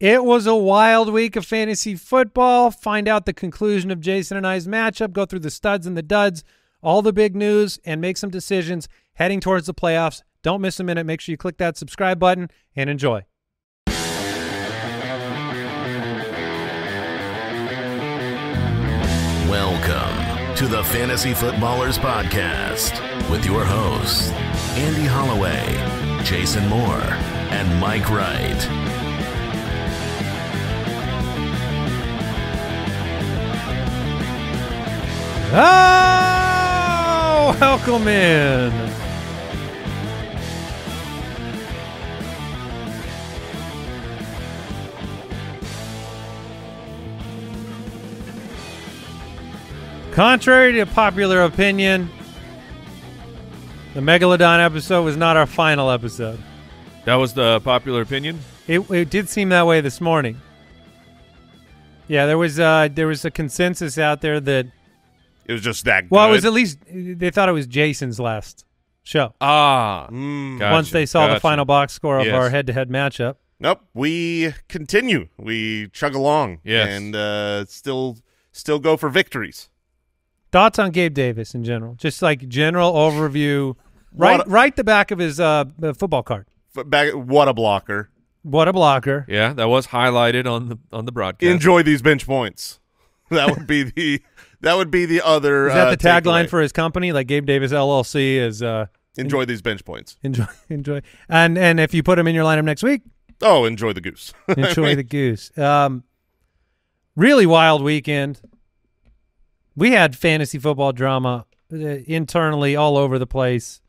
It was a wild week of fantasy football. Find out the conclusion of Jason and I's matchup, go through the studs and the duds, all the big news, and make some decisions heading towards the playoffs. Don't miss a minute. Make sure you click that subscribe button and enjoy. Welcome to the Fantasy Footballers Podcast with your hosts, Andy Holloway, Jason Moore, and Mike Wright. Oh, welcome in. Contrary to popular opinion, the Megalodon episode was not our final episode. That was the popular opinion. It, it did seem that way this morning. Yeah, there was uh, there was a consensus out there that It was just that good. well, it was at least they thought it was Jason's last show. Ah, Mm. Gotcha, once they saw the final box score of Yes. our head-to-head matchup. Nope. We continue. We chug along. Yes. And uh, still still go for victories. Thoughts on Gabe Davis in general? Just like general overview. Right, a- right the back of his uh, uh, football card. F- Back, what a blocker. What a blocker! yeah, that was highlighted on the on the broadcast. Enjoy these bench points. That would be the that would be the other Is that uh, the tagline for his company? Like Gabe Davis LLC is uh, enjoy these bench points. enjoy, enjoy, and and if you put him in your lineup next week, Oh, enjoy the goose. enjoy the goose. Um, really wild weekend. We had fantasy football drama uh, internally all over the place.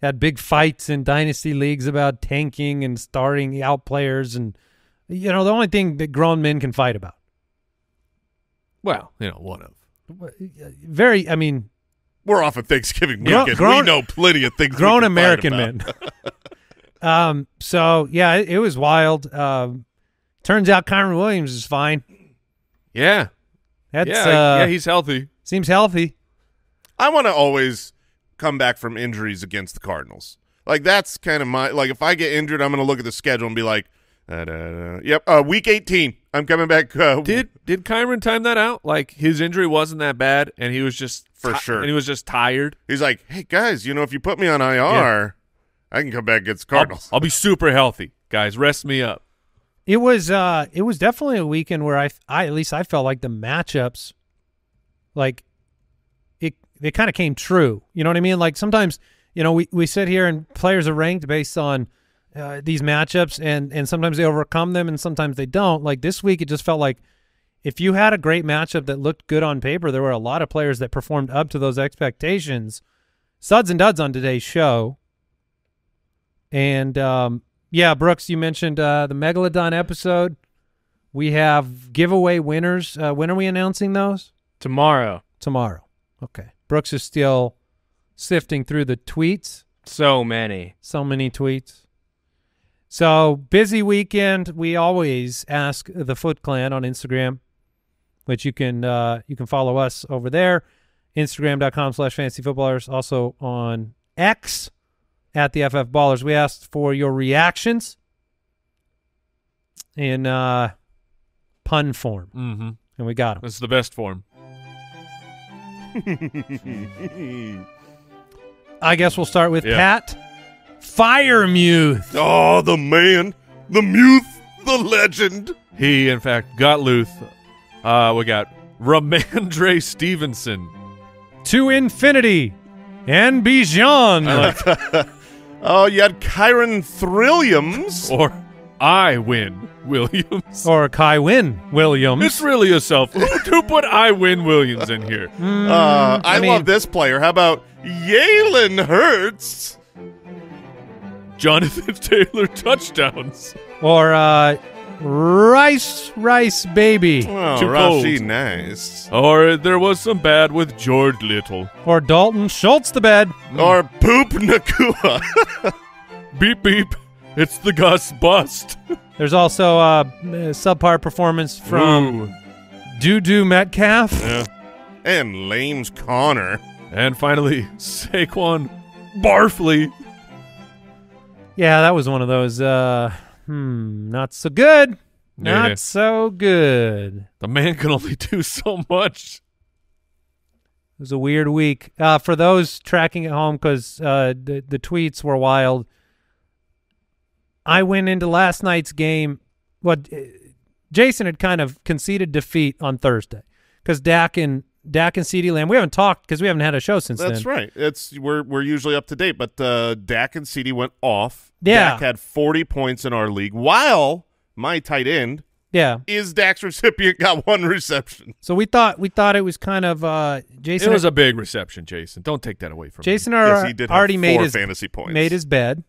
Had big fights in dynasty leagues about tanking and starting out players, and you know the only thing that grown men can fight about. Well, you know, one of. Very, I mean, We're off of Thanksgiving Gro- weekend. grown- we know plenty of things. grown American men. um. So yeah, it, it was wild. Um. Turns out Kyren Williams is fine. Yeah, That's yeah, uh, yeah. He's healthy. seems healthy. I want to always come back from injuries against the Cardinals. Like that's kind of my like. If I get injured, I'm going to look at the schedule and be like, uh. "Yep, uh, week 18, I'm coming back." Uh, Did did Kyren time that out? Like his injury wasn't that bad, and he was just For ti- sure. and he was just tired. He's like, "Hey guys, you know, if you put me on IR, I can come back against the I'll, Cardinals." I'll be super healthy, guys. Rest me up. It was uh it was definitely a weekend where I I at least I felt like the matchups like it they kind of came true. You know what I mean? Like sometimes, you know, we we sit here and players are ranked based on uh, these matchups and and sometimes they overcome them and sometimes they don't. Like this week it just felt like if you had a great matchup that looked good on paper, there were a lot of players that performed up to those expectations. Suds and duds on today's show. And um, yeah, Brooks, you mentioned uh, the Megalodon episode. We have giveaway winners. Uh, when are we announcing those? Tomorrow. Tomorrow. Okay. Brooks is still sifting through the tweets. So many. So many tweets. So busy weekend. We always ask the Foot Clan on Instagram, which you can uh, you can follow us over there, Instagram.com slash fantasy footballers. Also on X at the FF Ballers. We asked for your reactions in uh, pun form, Mm-hmm. and we got them. That's the best form. I guess we'll start with Yeah. Pat Freiermuth. oh, the man, the muth, the legend. He, in fact, got Luth. Uh, we got Rhamondre Stevenson. To infinity and beyond. I Oh, you had Kyren Thrilliums. or I win Williams. or Kai Win Williams. It's really yourself. self. Who, who put I win Williams in here? Mm, Uh, I, mean, love this player. How about Yalen Hurts? Jonathan Taylor touchdowns. Or uh, Rice Rice Baby. Oh, Too Rashi, cold. nice. Or there was some bad with George Little. Or Dalton Schultz the bed. Or Poop Nakua. Beep beep. It's the Gus bust. There's also uh, subpar performance from Ooh. Doo Doo Metcalf. Yeah. and Lames Connor. And finally, Saquon Barfley. Yeah, that was one of those. Uh, hmm, not so good. Not Yeah. so good. The man can only do so much. It was a weird week. Uh, for those tracking at home, because uh, the the tweets were wild. I went into last night's game. What Jason had kind of conceded defeat on Thursday because Dak and Dak and CD Lamb. We haven't talked because we haven't had a show since That's then. right. It's we're we're usually up to date, but uh, Dak and CD went off. Yeah. Dak had 40 points in our league, while my tight end Yeah. is Dak's recipient got one reception. So we thought we thought it was kind of uh, Jason. It was a big reception, Jason. Don't take that away from Jason me. ar- yes, he have already made his fantasy points. made his bed.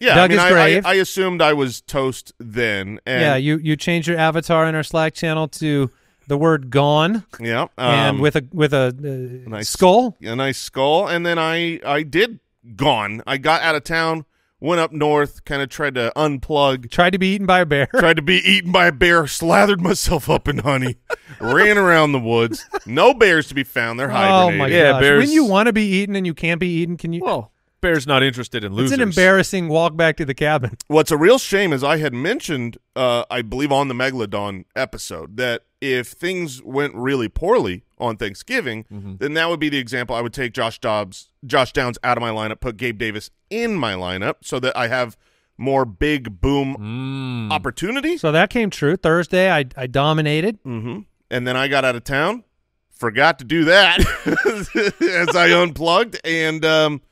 yeah. dug I mean, his I, grave. I, I assumed I was toast then. And, yeah, you you changed your avatar in our Slack channel to the word gone yeah, and um, with a with a uh, nice- skull. a nice skull, and then I I did gone. I got out of town, went up north, kind of tried to unplug. Tried to be eaten by a bear. tried to be eaten by a bear, slathered myself up in honey, ran around the woods. No bears to be found. They're hiding. Oh hibernating. my Yeah, bears- When you want to be eaten and you can't be eaten, can you? Well, Bear's not interested in losing. it's an embarrassing walk back to the cabin. What's a real shame is I had mentioned, uh, I believe on the Megalodon episode, that if things went really poorly on Thanksgiving, Mm-hmm. then that would be the example. I would take Josh Dobbs, Josh Downs out of my lineup, put Gabe Davis in my lineup, so that I have more big boom Mm. opportunities. So that came true. Thursday, I I dominated. Mm-hmm. And then I got out of town, forgot to do that as I unplugged, and um,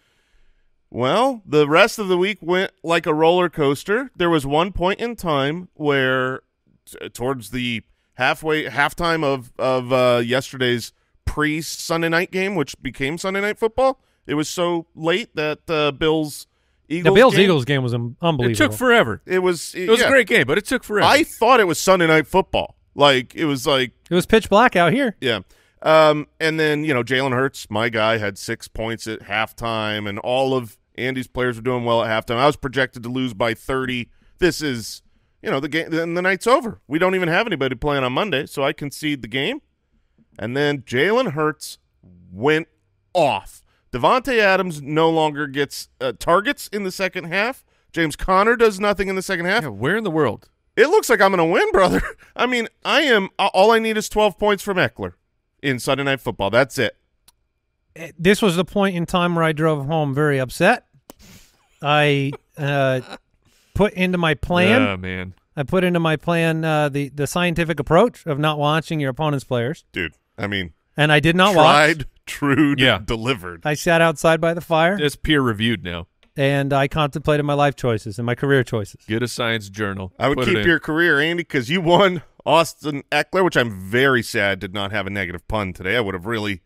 well, the rest of the week went like a roller coaster. There was one point in time where, t- towards the halfway halftime of of uh, yesterday's pre Sunday night game, which became Sunday night football, it was so late that uh, Bills Eagles The Bills game- Eagles game was unbelievable. It took forever. It was It was yeah. a great game, but it took forever. I thought it was Sunday night football. Like it was like it was pitch black out here. Yeah. Um, and then, you know, Jalen Hurts, my guy, had six points at halftime, and all of Andy's players were doing well at halftime. I was projected to lose by 30. This is, you know, the game, then the night's over. We don't even have anybody playing on Monday, so I concede the game. And then Jalen Hurts went off. Davante Adams no longer gets uh, targets in the second half. James Conner does nothing in the second half. yeah, where in the world? It looks like I'm going to win, brother. I mean, I am. All I need is 12 points from Ekeler in Sunday Night Football. That's it. Eh, This was the point in time where I drove home very upset. I uh, put into my plan. Oh, man. I put into my plan uh, the the scientific approach of not watching your opponent's players, Dude, I mean, and I did not watch. tried, true, Yeah. delivered. I sat outside by the fire It's peer reviewed now. and I contemplated my life choices and my career choices. Get a science journal. I would keep your career, Andy, because you won Austin Ekeler, which I'm very sad did not have a negative pun today. I would have really,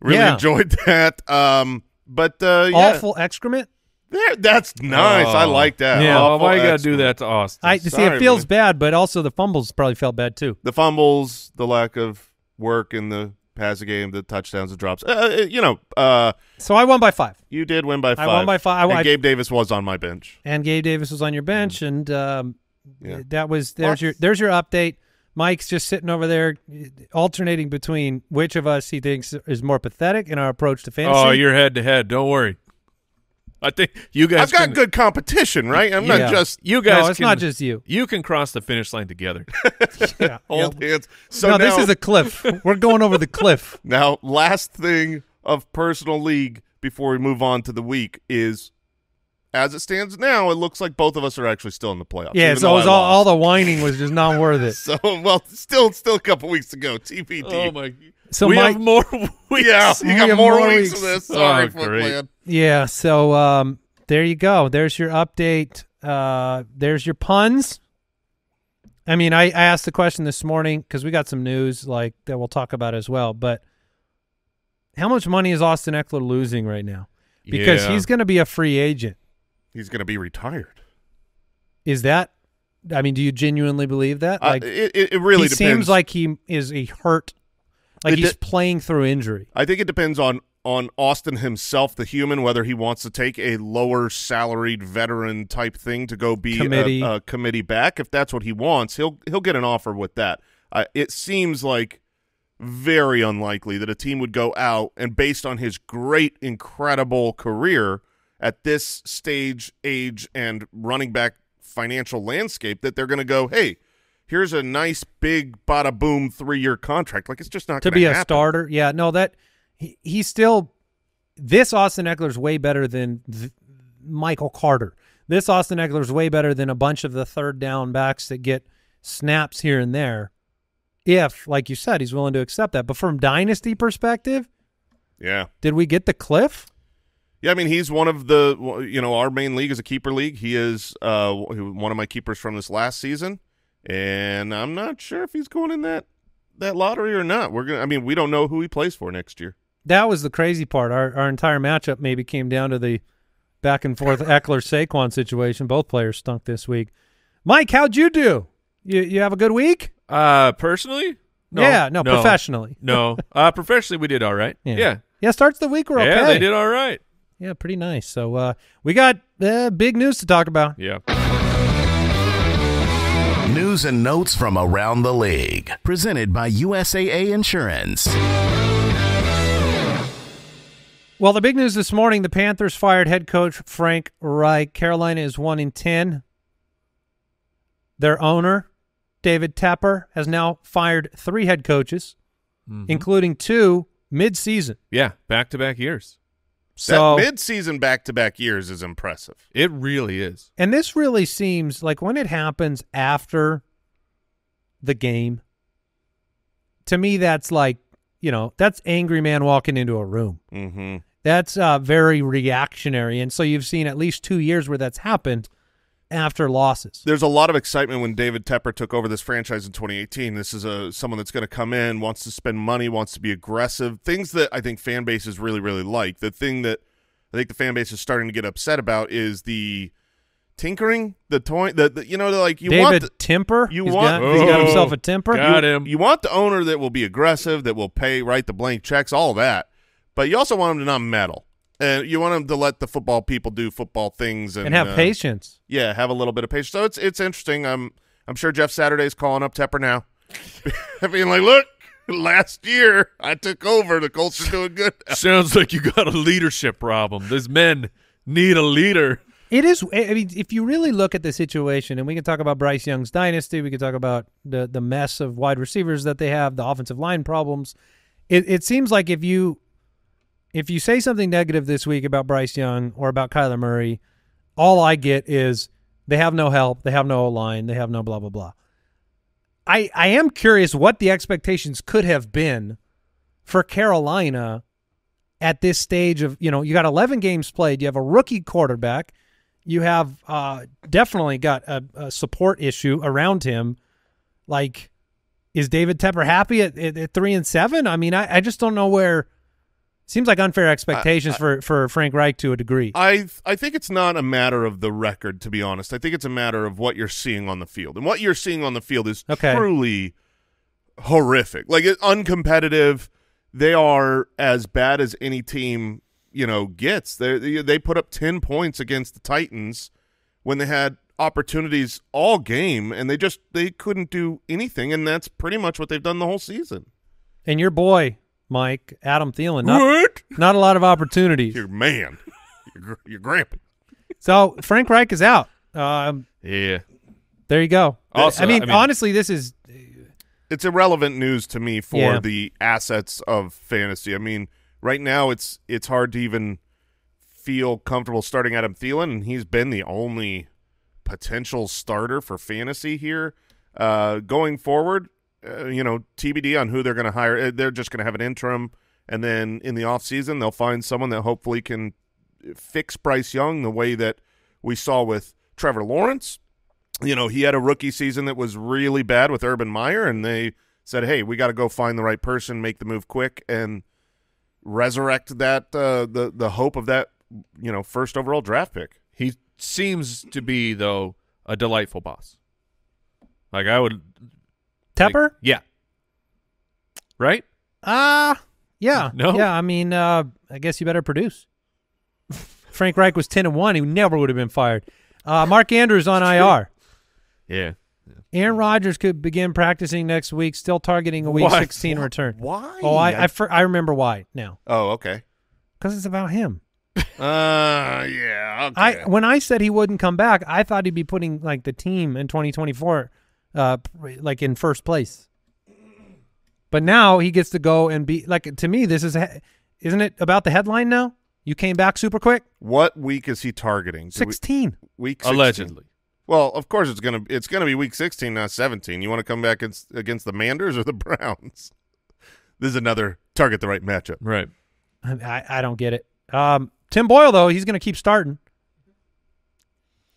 really Yeah. enjoyed that. Um, but uh, yeah, Awful excrement. There, that's nice. I Oh. like that. Yeah. Awful why you got to excellent. do that to Austin? I see. Sorry, It feels man. bad, but also the fumbles probably felt bad too. The fumbles, the lack of work in the passing game, the touchdowns, the drops. Uh, uh, you know, uh, So I won by five, you did win by five. won by five. I- And I- Gabe Davis was on my bench. and Gabe Davis was on your bench, and um, Yeah. that was there's Well- your there's your update. Mike's just sitting over there, uh, alternating between which of us he thinks is more pathetic in our approach to fantasy. oh, you're head to head. Don't worry. I think you guys. I've got can, good competition, right? I'm Yeah. not just You guys. no, it's can, not just you. You can cross the finish line together. Yeah. hold Yeah. hands. So no, now, this is a cliff. We're going over the cliff. now last thing of personal league before we move on to the week is, as it stands now, it looks like both of us are actually still in the playoffs. Yeah, so it was all, all the whining was just not worth it. So well, still, still a couple weeks to go. TBD. oh my! So we Mike- have more weeks. Yeah, you We got have more, more weeks, weeks. of this. Sorry, Oh, Foot Yeah, so um, there you go. There's your update. Uh, there's your puns. I mean, I, I asked the question this morning because we got some news like that we'll talk about as well. But how much money is Austin Ekeler losing right now? Because Yeah. he's going to be a free agent. He's going to be retired. Is that? I mean, do you genuinely believe that? Uh, Like, it, it, it really seems like he is a hurt, like It he's playing through injury. I think it depends on on Austin himself, the human, whether he wants to take a lower salaried veteran type thing to go be Committee. A, a committee back. If that's what he wants, he'll he'll get an offer with that. Uh, it seems like very unlikely that a team would go out and based on his great, incredible career at this stage, age, and running back financial landscape that they're going to go, hey, here's a nice big bada boom three year contract. Like it's just not to be a happen. starter. Yeah, no, that he, he's still this Austin Ekeler's way better than th- Michael Carter. This Austin Ekeler's way better than a bunch of the third down backs that get snaps here and there. If, like you said, he's willing to accept that. But from dynasty perspective, Yeah. did we get the cliff? Yeah, I mean he's one of the you know our main league is a keeper league. He is uh one of my keepers from this last season, and I'm not sure if he's going in that that lottery or not. We're gonna. I mean, we don't know who he plays for next year. That was the crazy part. Our our entire matchup maybe came down to the back and forth Ekeler Saquon situation. Both players stunk this week. Mike, how'd you do? You you have a good week? Uh, personally, no, yeah, no, professionally. no. Uh, professionally, we did all right. Yeah. Yeah, Yeah, starts the week we're okay. yeah, they did all right. Yeah, pretty nice. So uh, we got uh, big news to talk about. Yeah. News and notes from around the league. Presented by USAA Insurance. Well, the big news this morning: the Panthers fired head coach Frank Reich. Carolina is one in ten. Their owner, David Tepper, has now fired three head coaches, Mhm. including two mid-season. Yeah, back to back years. So, that mid season back to back years is impressive. It really is. and this really seems like when it happens after the game. To me, that's like you know that's angry man walking into a room. Mm-hmm. That's uh, very reactionary, and so you've seen at least two years where that's happened after losses. There's a lot of excitement when David Tepper took over this franchise in 2018. This is a someone that's going to come in, wants to spend money, wants to be aggressive. Things that I think fan bases really, really like. The thing that I think the fan base is starting to get upset about is the tinkering, the toy. The, the you know, like you want David the, Temper, you he's want- got, he's got Oh, himself a temper. got you, him. You want the owner that will be aggressive, that will pay, write the blank checks, all that. But you also want him to not meddle. And you want them to let the football people do football things and, and have uh, patience. Yeah, have a little bit of patience. So it's it's interesting. I'm I'm sure Jeff Saturday's calling up Tepper now, being like, "Look, last year I took over. The Colts are doing good." now." Sounds like you got a leadership problem. These men need a leader. It is. I mean, if you really look at the situation, and we can talk about Bryce Young's dynasty, we can talk about the the mess of wide receivers that they have, the offensive line problems. It it seems like if you if you say something negative this week about Bryce Young or about Kyler Murray, all I get is they have no help, they have no line, they have no blah blah blah. I I am curious what the expectations could have been for Carolina at this stage of you know you got 11 games played, you have a rookie quarterback, you have uh, definitely got a, a support issue around him. Like, is David Tepper happy at, at, at three and seven? I mean, I, I just don't know where. Seems like unfair expectations for for Frank Reich to a degree. I I think it's not a matter of the record, to be honest. I think it's a matter of what you're seeing on the field, and what you're seeing on the field is Okay. truly horrific. Like it, uncompetitive. They are as bad as any team you know gets. They they- they put up ten points against the Titans when they had opportunities all game, and they just they couldn't do anything. And that's pretty much what they've done the whole season. and your boy Mike Adam Thielen, not what? not a lot of opportunities. Your man, your gr- your grandpa. So Frank Reich is out. Um, Yeah. there you go. Also, I mean, I mean- honestly, this is it's irrelevant news to me for Yeah. the assets of fantasy. I mean, right now it's it's hard to even feel comfortable starting Adam Thielen, and he's been the only potential starter for fantasy here. Uh, going forward, uh, you know, TBD on who they're going to hire. Uh, They're just going to have an interim, and then in the offseason, they'll find someone that hopefully can fix Bryce Young the way that we saw with Trevor Lawrence you know, he had a rookie season that was really bad with Urban Meyer, and they said, "Hey, we got to go find the right person, make the move quick, and resurrect that uh, the the hope of that you know first overall draft pick." He seems to be though a delightful boss. Like I would like- yeah. Right? Ah, yeah, No? yeah. I mean, uh, I guess you better produce. Frank Reich was ten and one. He never would have been fired. Uh, Mark Andrews on IR. Yeah. Aaron Rodgers could begin practicing next week, still targeting a Week Why? 16 return. Why? Oh, I I, I remember why now oh, okay. because it's about him. Uh, yeah. Okay. I when I said he wouldn't come back, I thought he'd be putting like the team in 2024, uh, like in first place. But now he gets to go and be like to me. This is isn't it about the headline now? You came back super quick. what week is he targeting? Do we- 16. week 16? Allegedly. Well, of course it's gonna it's gonna be week sixteen, not seventeen. You want to come back against, against the Manders or the Browns? This is another target the right matchup. Right. I, I, I don't get it. Um, Tim Boyle though, he's going to keep starting.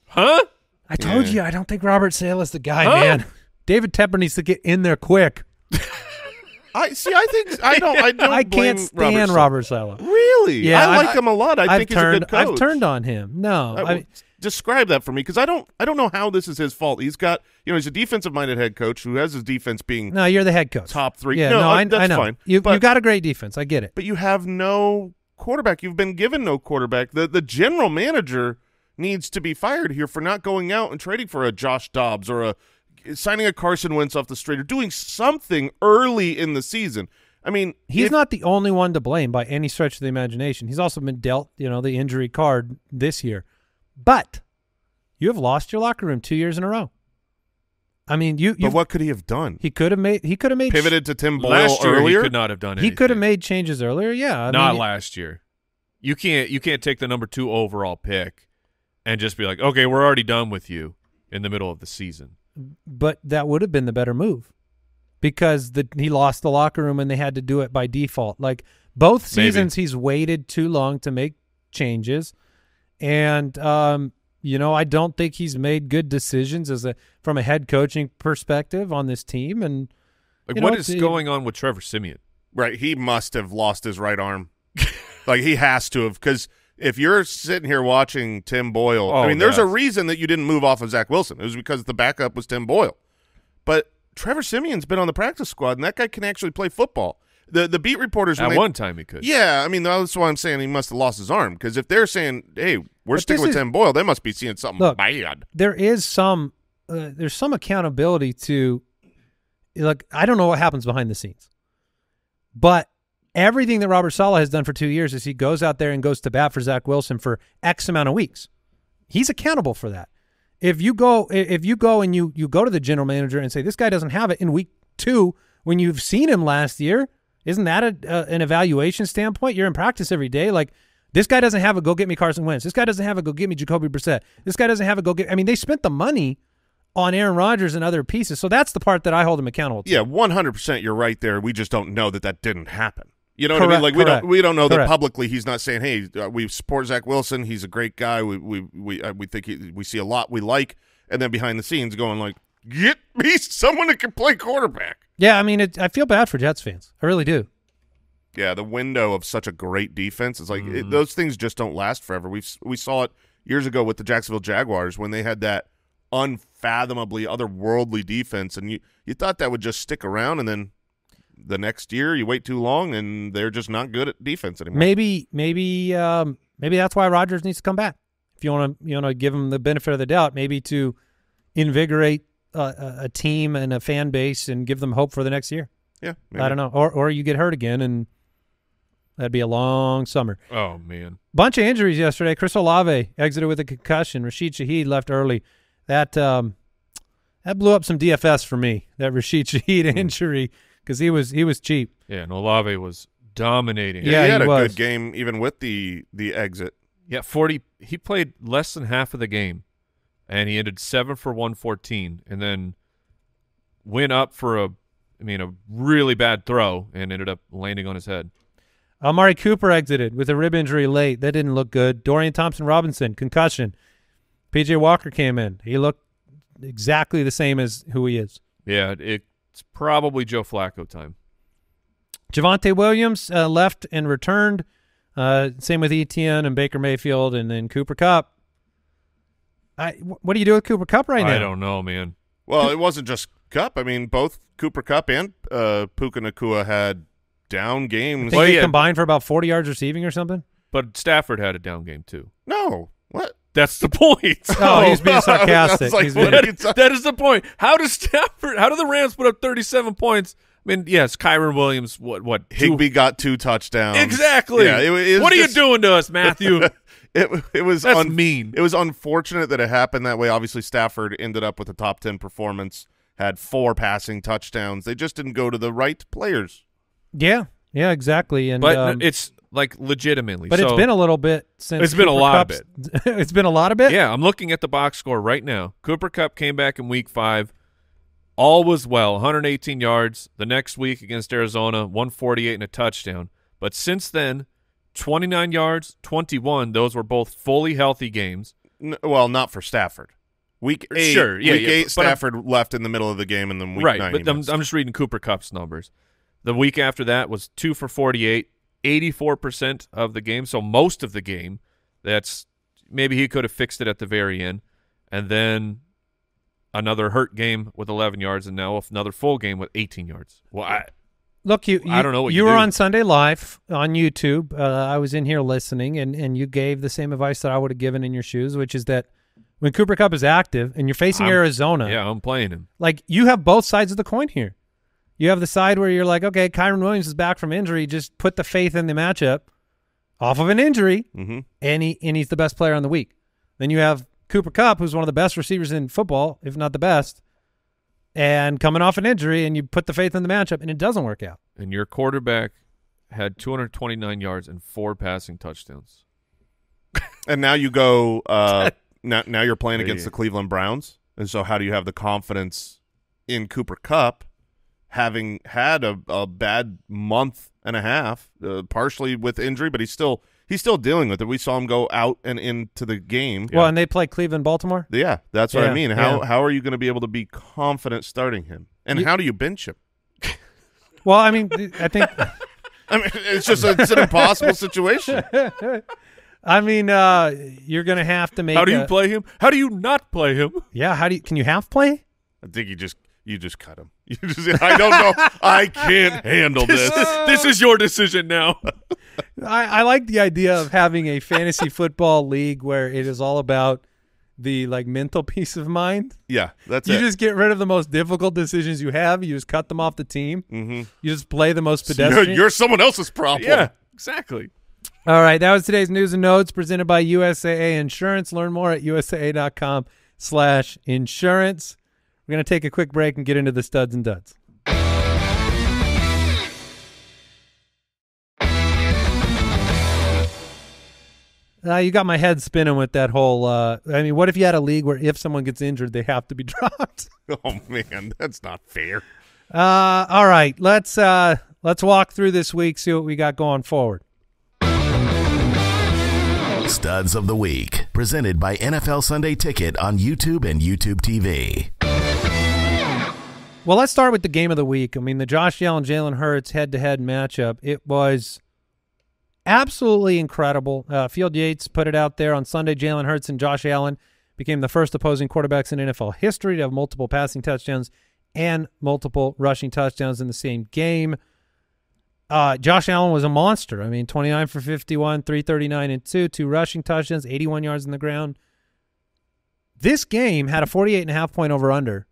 Huh? I told Yeah. you, I don't think Robert Saleh is the guy, Huh? man. David Tepper needs to get in there quick. I see. I think I don't. I don't. I blame can't stand Robert. Robert Saleh. Saleh. Really? Yeah, I I've- like him a lot. I I've think turned, he's a good coach. I've turned on him. No, uh, I- I mean, describe that for me because I don't. I don't know how this is his fault. He's got. You know, he's a defensive-minded head coach who has his defense being no, you're the head coach. top three. Yeah, no, no, I- I, that's I know. fine. You but, you got a great defense. I get it. but you have no quarterback. You've been given no quarterback. The the general manager needs to be fired here for not going out and trading for a Josh Dobbs or a signing a Carson Wentz off the street or doing something early in the season. I mean, He's if- not the only one to blame by any stretch of the imagination. He's also been dealt, you know, the injury card this year. But you have lost your locker room two years in a row. I mean, you, you But what could he have done? he could have made he could have made Pivoted to Tim Boyle last year earlier. he could not have done he could have made changes earlier. Yeah, I not mean, last year. You can't you can't take the number two overall pick and just be like, okay, we're already done with you in the middle of the season. but that would have been the better move because the he lost the locker room and they had to do it by default. Like both Maybe. seasons, he's waited too long to make changes, and um, you know I don't think he's made good decisions as a from a head coaching perspective on this team. And Like You what know, is the- going on with Trevor Siemian? Right, he must have lost his right arm. like he has to have because if you're sitting here watching Tim Boyle, I Oh, mean, there's a reason that you didn't move off of Zach Wilson. It was because the backup was Tim Boyle. But Trevor Siemian's been on the practice squad, and that guy can actually play football. The the beat reporters At they- one time he could. yeah, I mean that's why I'm saying he must have lost his arm because if they're saying, "Hey, we're But sticking with is- Tim Boyle," they must be seeing something Look, bad. there is some uh, there's some accountability to like I don't know what happens behind the scenes, but everything that Robert Saleh has done for two years is he goes out there and goes to bat for Zach Wilson for X amount of weeks. He's accountable for that. If you go if you go and you you go to the general manager and say this guy doesn't have it in week two when you've seen him last year, isn't that a, an evaluation standpoint? You're in practice every day, like. This guy doesn't have a go get me Carson Wentz. This guy doesn't have a go get me Jacoby Brissett. This guy doesn't have a go get. I mean, they spent the money on Aaron Rodgers and other pieces. So that's the part that I hold him accountable to. Yeah, 100. percent You're right there. We just don't know that that didn't happen. You know what I mean? Correct, Like we don't we don't know that publicly. He's not saying, "Hey, uh, we support Zach Wilson. He's a great guy. We we we uh, we think he, we see a lot we like." And then behind the scenes, going like, "Get me someone that can play quarterback." Yeah, I mean, it, I feel bad for Jets fans. I really do. Yeah, the window of such a great defense is like Mm-hmm. it, those things just don't last forever. We we saw it years ago with the Jacksonville Jaguars when they had that unfathomably otherworldly defense, and you you thought that would just stick around, and then the next year you wait too long, and they're just not good at defense anymore. Maybe, maybe, um, maybe that's why Rodgers needs to come back. If you want to, you want to give him the benefit of the doubt, maybe to invigorate uh, a, a team and a fan base and give them hope for the next year. Yeah, I don't know, or or you get hurt again, and that'd be a long summer. Oh man. Bunch of injuries yesterday. Chris Olave exited with a concussion. Rashid Shaheed left early. That um, that blew up some DFS for me. That Rashid Shaheed Hmm. injury because he was he was cheap. Yeah, and Olave was dominating. Yeah, Yeah, he had he a was. good game even with the the exit. Yeah, 40 he played less than half of the game and he ended 7 for 114 and then went up for a I mean a really bad throw and ended up landing on his head. Amari Cooper exited with a rib injury late. That didn't look good. Dorian Thompson Robinson concussion. PJ Walker came in. He looked exactly the same as who he is. Yeah, it's probably Joe Flacco time. Javonte Williams uh, left and returned. Uh, same with Etienne and Baker Mayfield, and then Cooper Kupp. I, what do you do with Cooper Kupp right now? I don't know, man. Well, it wasn't just Kupp. I mean, both Cooper Kupp and uh, Puka Nacua had down games. Well, they yeah. combined for about 40 yards receiving or something. But Stafford had a down game too. No, what? That's the point. Oh, he's being sarcastic. like, He's being- are you ta- that is the point. How does Stafford? How do the Rams put up 37 points? I mean, yes, Kyren Williams. What? What? two- Higbee got two touchdowns. Exactly. Yeah, it, it was what are you doing to us, Matthew? It it was That's un- mean. It was unfortunate that it happened that way. Obviously, Stafford ended up with a top ten performance, had four passing touchdowns. They just didn't go to the right players. Yeah, yeah, exactly. And but um, it's like legitimately. but it's been a little bit since It's been a Cooper lot of Kupp's- it's been a lot of it. Yeah, I'm looking at the box score right now. Cooper Kupp came back in week five. All was well, 118 yards. The next week against Arizona, 148 and a touchdown. But since then, 29 yards, 21. Those were both fully healthy games. N- well, not for Stafford. Week eight, Sure, yeah, week yeah, eight, but I'm- Stafford left in the middle of the game, and then week right, nine, but I'm. I'm just reading Cooper Kupp's numbers. The week after that was two for 48, 84% of the game. So most of the game. That's maybe he could have fixed it at the very end. And then another hurt game with 11 yards, and now another full game with 18 yards. Well, I, Look, you, you I don't know what you you were do. on Sunday Live on YouTube. Uh, I was in here listening, and and you gave the same advice that I would have given in your shoes, which is that when Cooper Kupp is active and you're facing I'm- Arizona, yeah, I'm playing him. like you have both sides of the coin here. You have the side where you're like, okay, Kyren Williams is back from injury. Just put the faith in the matchup off of an injury, mm-hmm. and he and he's the best player on the week. Then you have Cooper Kupp, who's one of the best receivers in football, if not the best, and coming off an injury, and you put the faith in the matchup, and it doesn't work out. And your quarterback had 229 yards and four passing touchdowns. And now you go. Uh, now, now you're playing against the Cleveland Browns, and so how do you have the confidence in Cooper Kupp, having had a, a bad month and a half, uh, partially with injury, but he's still he's still dealing with it. We saw him go out and into the game. Well, and they play Cleveland, Baltimore. Yeah, that's what Yeah, I mean. How yeah. how are you going to be able to be confident starting him? And You- how do you bench him? Well, I mean, I think, I mean, it's just it's an impossible situation. I mean, uh, you're going to have to make. How do you a- play him? How do you not play him? Yeah, how do you? Can you half play? I think you just you just cut him. You just I don't know. I can't handle this. this is your decision now. I, I like the idea of having a fantasy football league where it is all about the like mental peace of mind. Yeah, that's you it. just get rid of the most difficult decisions you have. You just cut them off the team. mm-hmm. You just play the most you're, pedestrian. you're someone else's problem. yeah, exactly. All right, that was today's news and notes presented by USAA Insurance. Learn more at usaa.com slash insurance. We're going to take a quick break and get into the studs and duds. Uh, you got my head spinning with that whole. Uh, I mean, what if you had a league where if someone gets injured, they have to be dropped? Oh man, that's not fair. Uh, all right, let's uh, let's walk through this week, see what we got going forward. Studs of the Week, presented by NFL Sunday Ticket on YouTube and YouTube TV. Well, let's start with the game of the week. I mean, the Josh Allen Jalen Hurts head to head matchup. It was absolutely incredible. Uh, Field Yates put it out there on Sunday. Jalen Hurts and Josh Allen became the first opposing quarterbacks in NFL history to have multiple passing touchdowns and multiple rushing touchdowns in the same game. Uh, Josh Allen was a monster. I mean, 29 for 51, 339 and 2, two rushing touchdowns, 81 yards on the ground. This game had a 48 and a half point over under.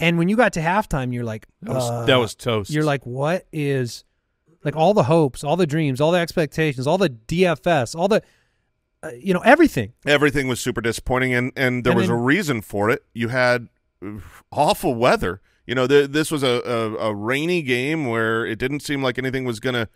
And when you got to halftime, you're like, That was, uh, that was toast. you're like, what is like all the hopes, all the dreams, all the expectations, all the DFS, all the, uh, you know, everything. Everything was super disappointing, and and there And was then- a reason for it. You had uh, awful weather. You know, th- this was a, a a rainy game where it didn't seem like anything was going to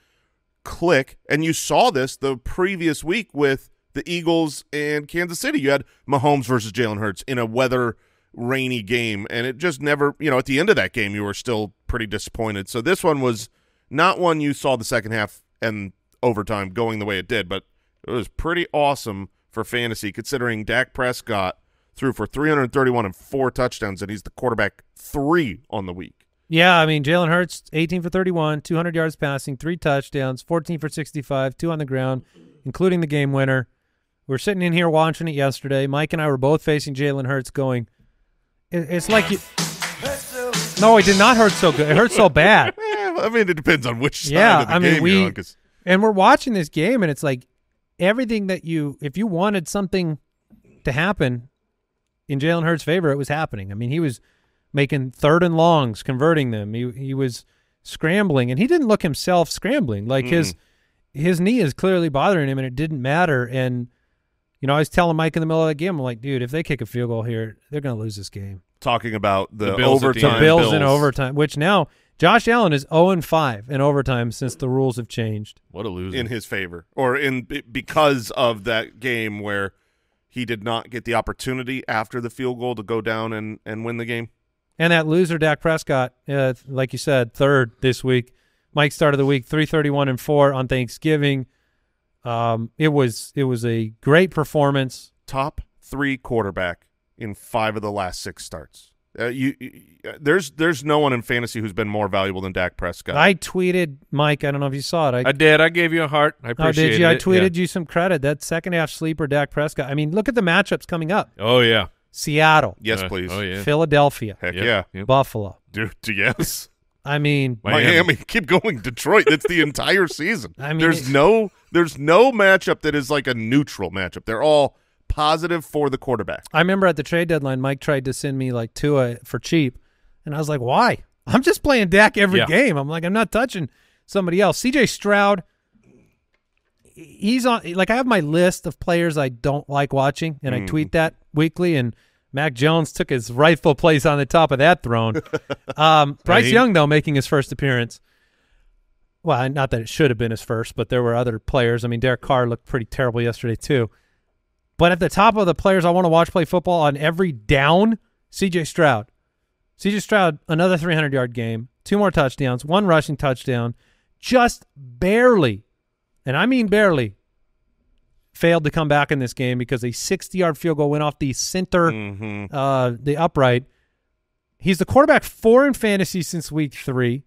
click, and you saw this the previous week with the Eagles and Kansas City. You had Mahomes versus Jalen Hurts in a weather rainy game, and it just never. You know, at the end of that game, you were still pretty disappointed. So this one was not one you saw the second half and overtime going the way it did, but it was pretty awesome for fantasy considering Dak Prescott threw for 331 and four touchdowns, and he's the quarterback three on the week. Yeah, I mean, Jalen Hurts, 18 for 31, 200 yards passing, three touchdowns, 14 for 65, two on the ground, including the game winner. We're sitting in here watching it yesterday. Mike and I were both facing Jalen Hurts going, it, it's like you. No, it did not hurt so good. It hurt so bad. I mean, it depends on which side Yeah, of the I mean, we- on. And we're watching this game, and it's like everything that you, if you wanted something to happen in Jalen Hurts' favor, it was happening. I mean, he was making third and longs, converting them. He he was scrambling, and he didn't look himself scrambling. Like his mm. his knee is clearly bothering him, and it didn't matter. And you know, I was telling Mike in the middle of the game, I'm like, dude, if they kick a field goal here, they're going to lose this game. Talking about the, The Bills at the overtime. The Bills, in overtime, which now Josh Allen is 0 and 5 in overtime since the rules have changed. What a loser. in his favor, or in because of that game where he did not get the opportunity after the field goal to go down and and win the game. And that loser, Dak Prescott, uh, like you said, third this week. Mike started the week 331 and 4 on Thanksgiving. Um, it was it was a great performance. Top three quarterback in five of the last six starts. Uh, you, you- there's there's no one in fantasy who's been more valuable than Dak Prescott. I tweeted Mike. I don't know if you saw it. I, I did. I gave you a heart. I oh, appreciate did you? I tweeted Yeah. you some credit. That second half sleeper, Dak Prescott. I mean, look at the matchups coming up: Oh yeah. Seattle, yes, Uh, please. Oh yeah. Philadelphia, Heck Yep, yeah, yep. Buffalo. dude. Yes, I mean, Miami. Miami. Keep going. Detroit. That's the entire season. I mean, there's it- no there's no matchup that is like a neutral matchup. They're all positive for the quarterback. I remember at the trade deadline, Mike tried to send me like Tua for cheap, and I was like, "Why? I'm just playing Dak every Yeah. game. I'm like, I'm not touching somebody else." C.J. Stroud, he's on. Like, I have my list of players I don't like watching, and I tweet that weekly. And Mac Jones took his rightful place on the top of that throne. um, Bryce he- Young, though, making his first appearance. Well, not that it should have been his first, but there were other players. I mean, Derek Carr looked pretty terrible yesterday too. But at the top of the players I want to watch play football on every down, CJ Stroud. CJ Stroud, another 300 yard game, two more touchdowns, one rushing touchdown, just barely, and I mean barely, failed to come back in this game because a 60 yard field goal went off the center, hmm uh, the upright. He's the quarterback four in fantasy since week three.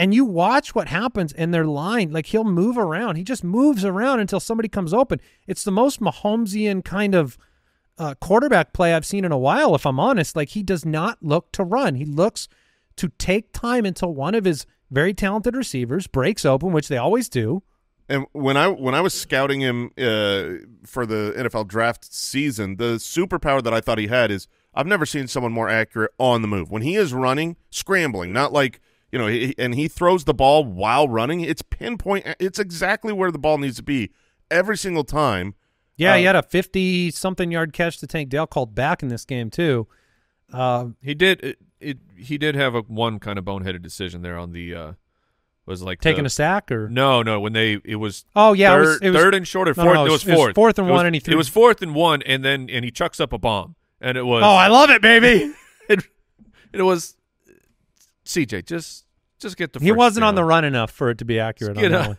And you watch what happens in their line. Like he'll move around. He just moves around until somebody comes open. It's the most Mahomesian kind of uh, quarterback play I've seen in a while, if I'm honest. Like he does not look to run. He looks to take time until one of his very talented receivers breaks open, which they always do. And when I when I was scouting him uh, for the NFL draft season, the superpower that I thought he had is I've never seen someone more accurate on the move. When he is running, scrambling, not like you know, he, and he throws the ball while running. It's pinpoint. It's exactly where the ball needs to be every single time. Yeah, he Uh, had a 50 something yard catch to Tank Dell called back in this game, too. Uh, He did. It, it. He did have a one kind of boneheaded decision there on the. uh Was like taking the, a sack or. No, no. When they it was. Oh, yeah. third, it was, it was, third and short or no, fourth. no, it it was was- it was fourth. fourth and It was- one, and he threw- It was fourth and one, and then and he chucks up a bomb, and it was. Oh, I love it, baby. it, it was. CJ, just just get the. he first wasn't on the run enough for it to be accurate on Get that up. one.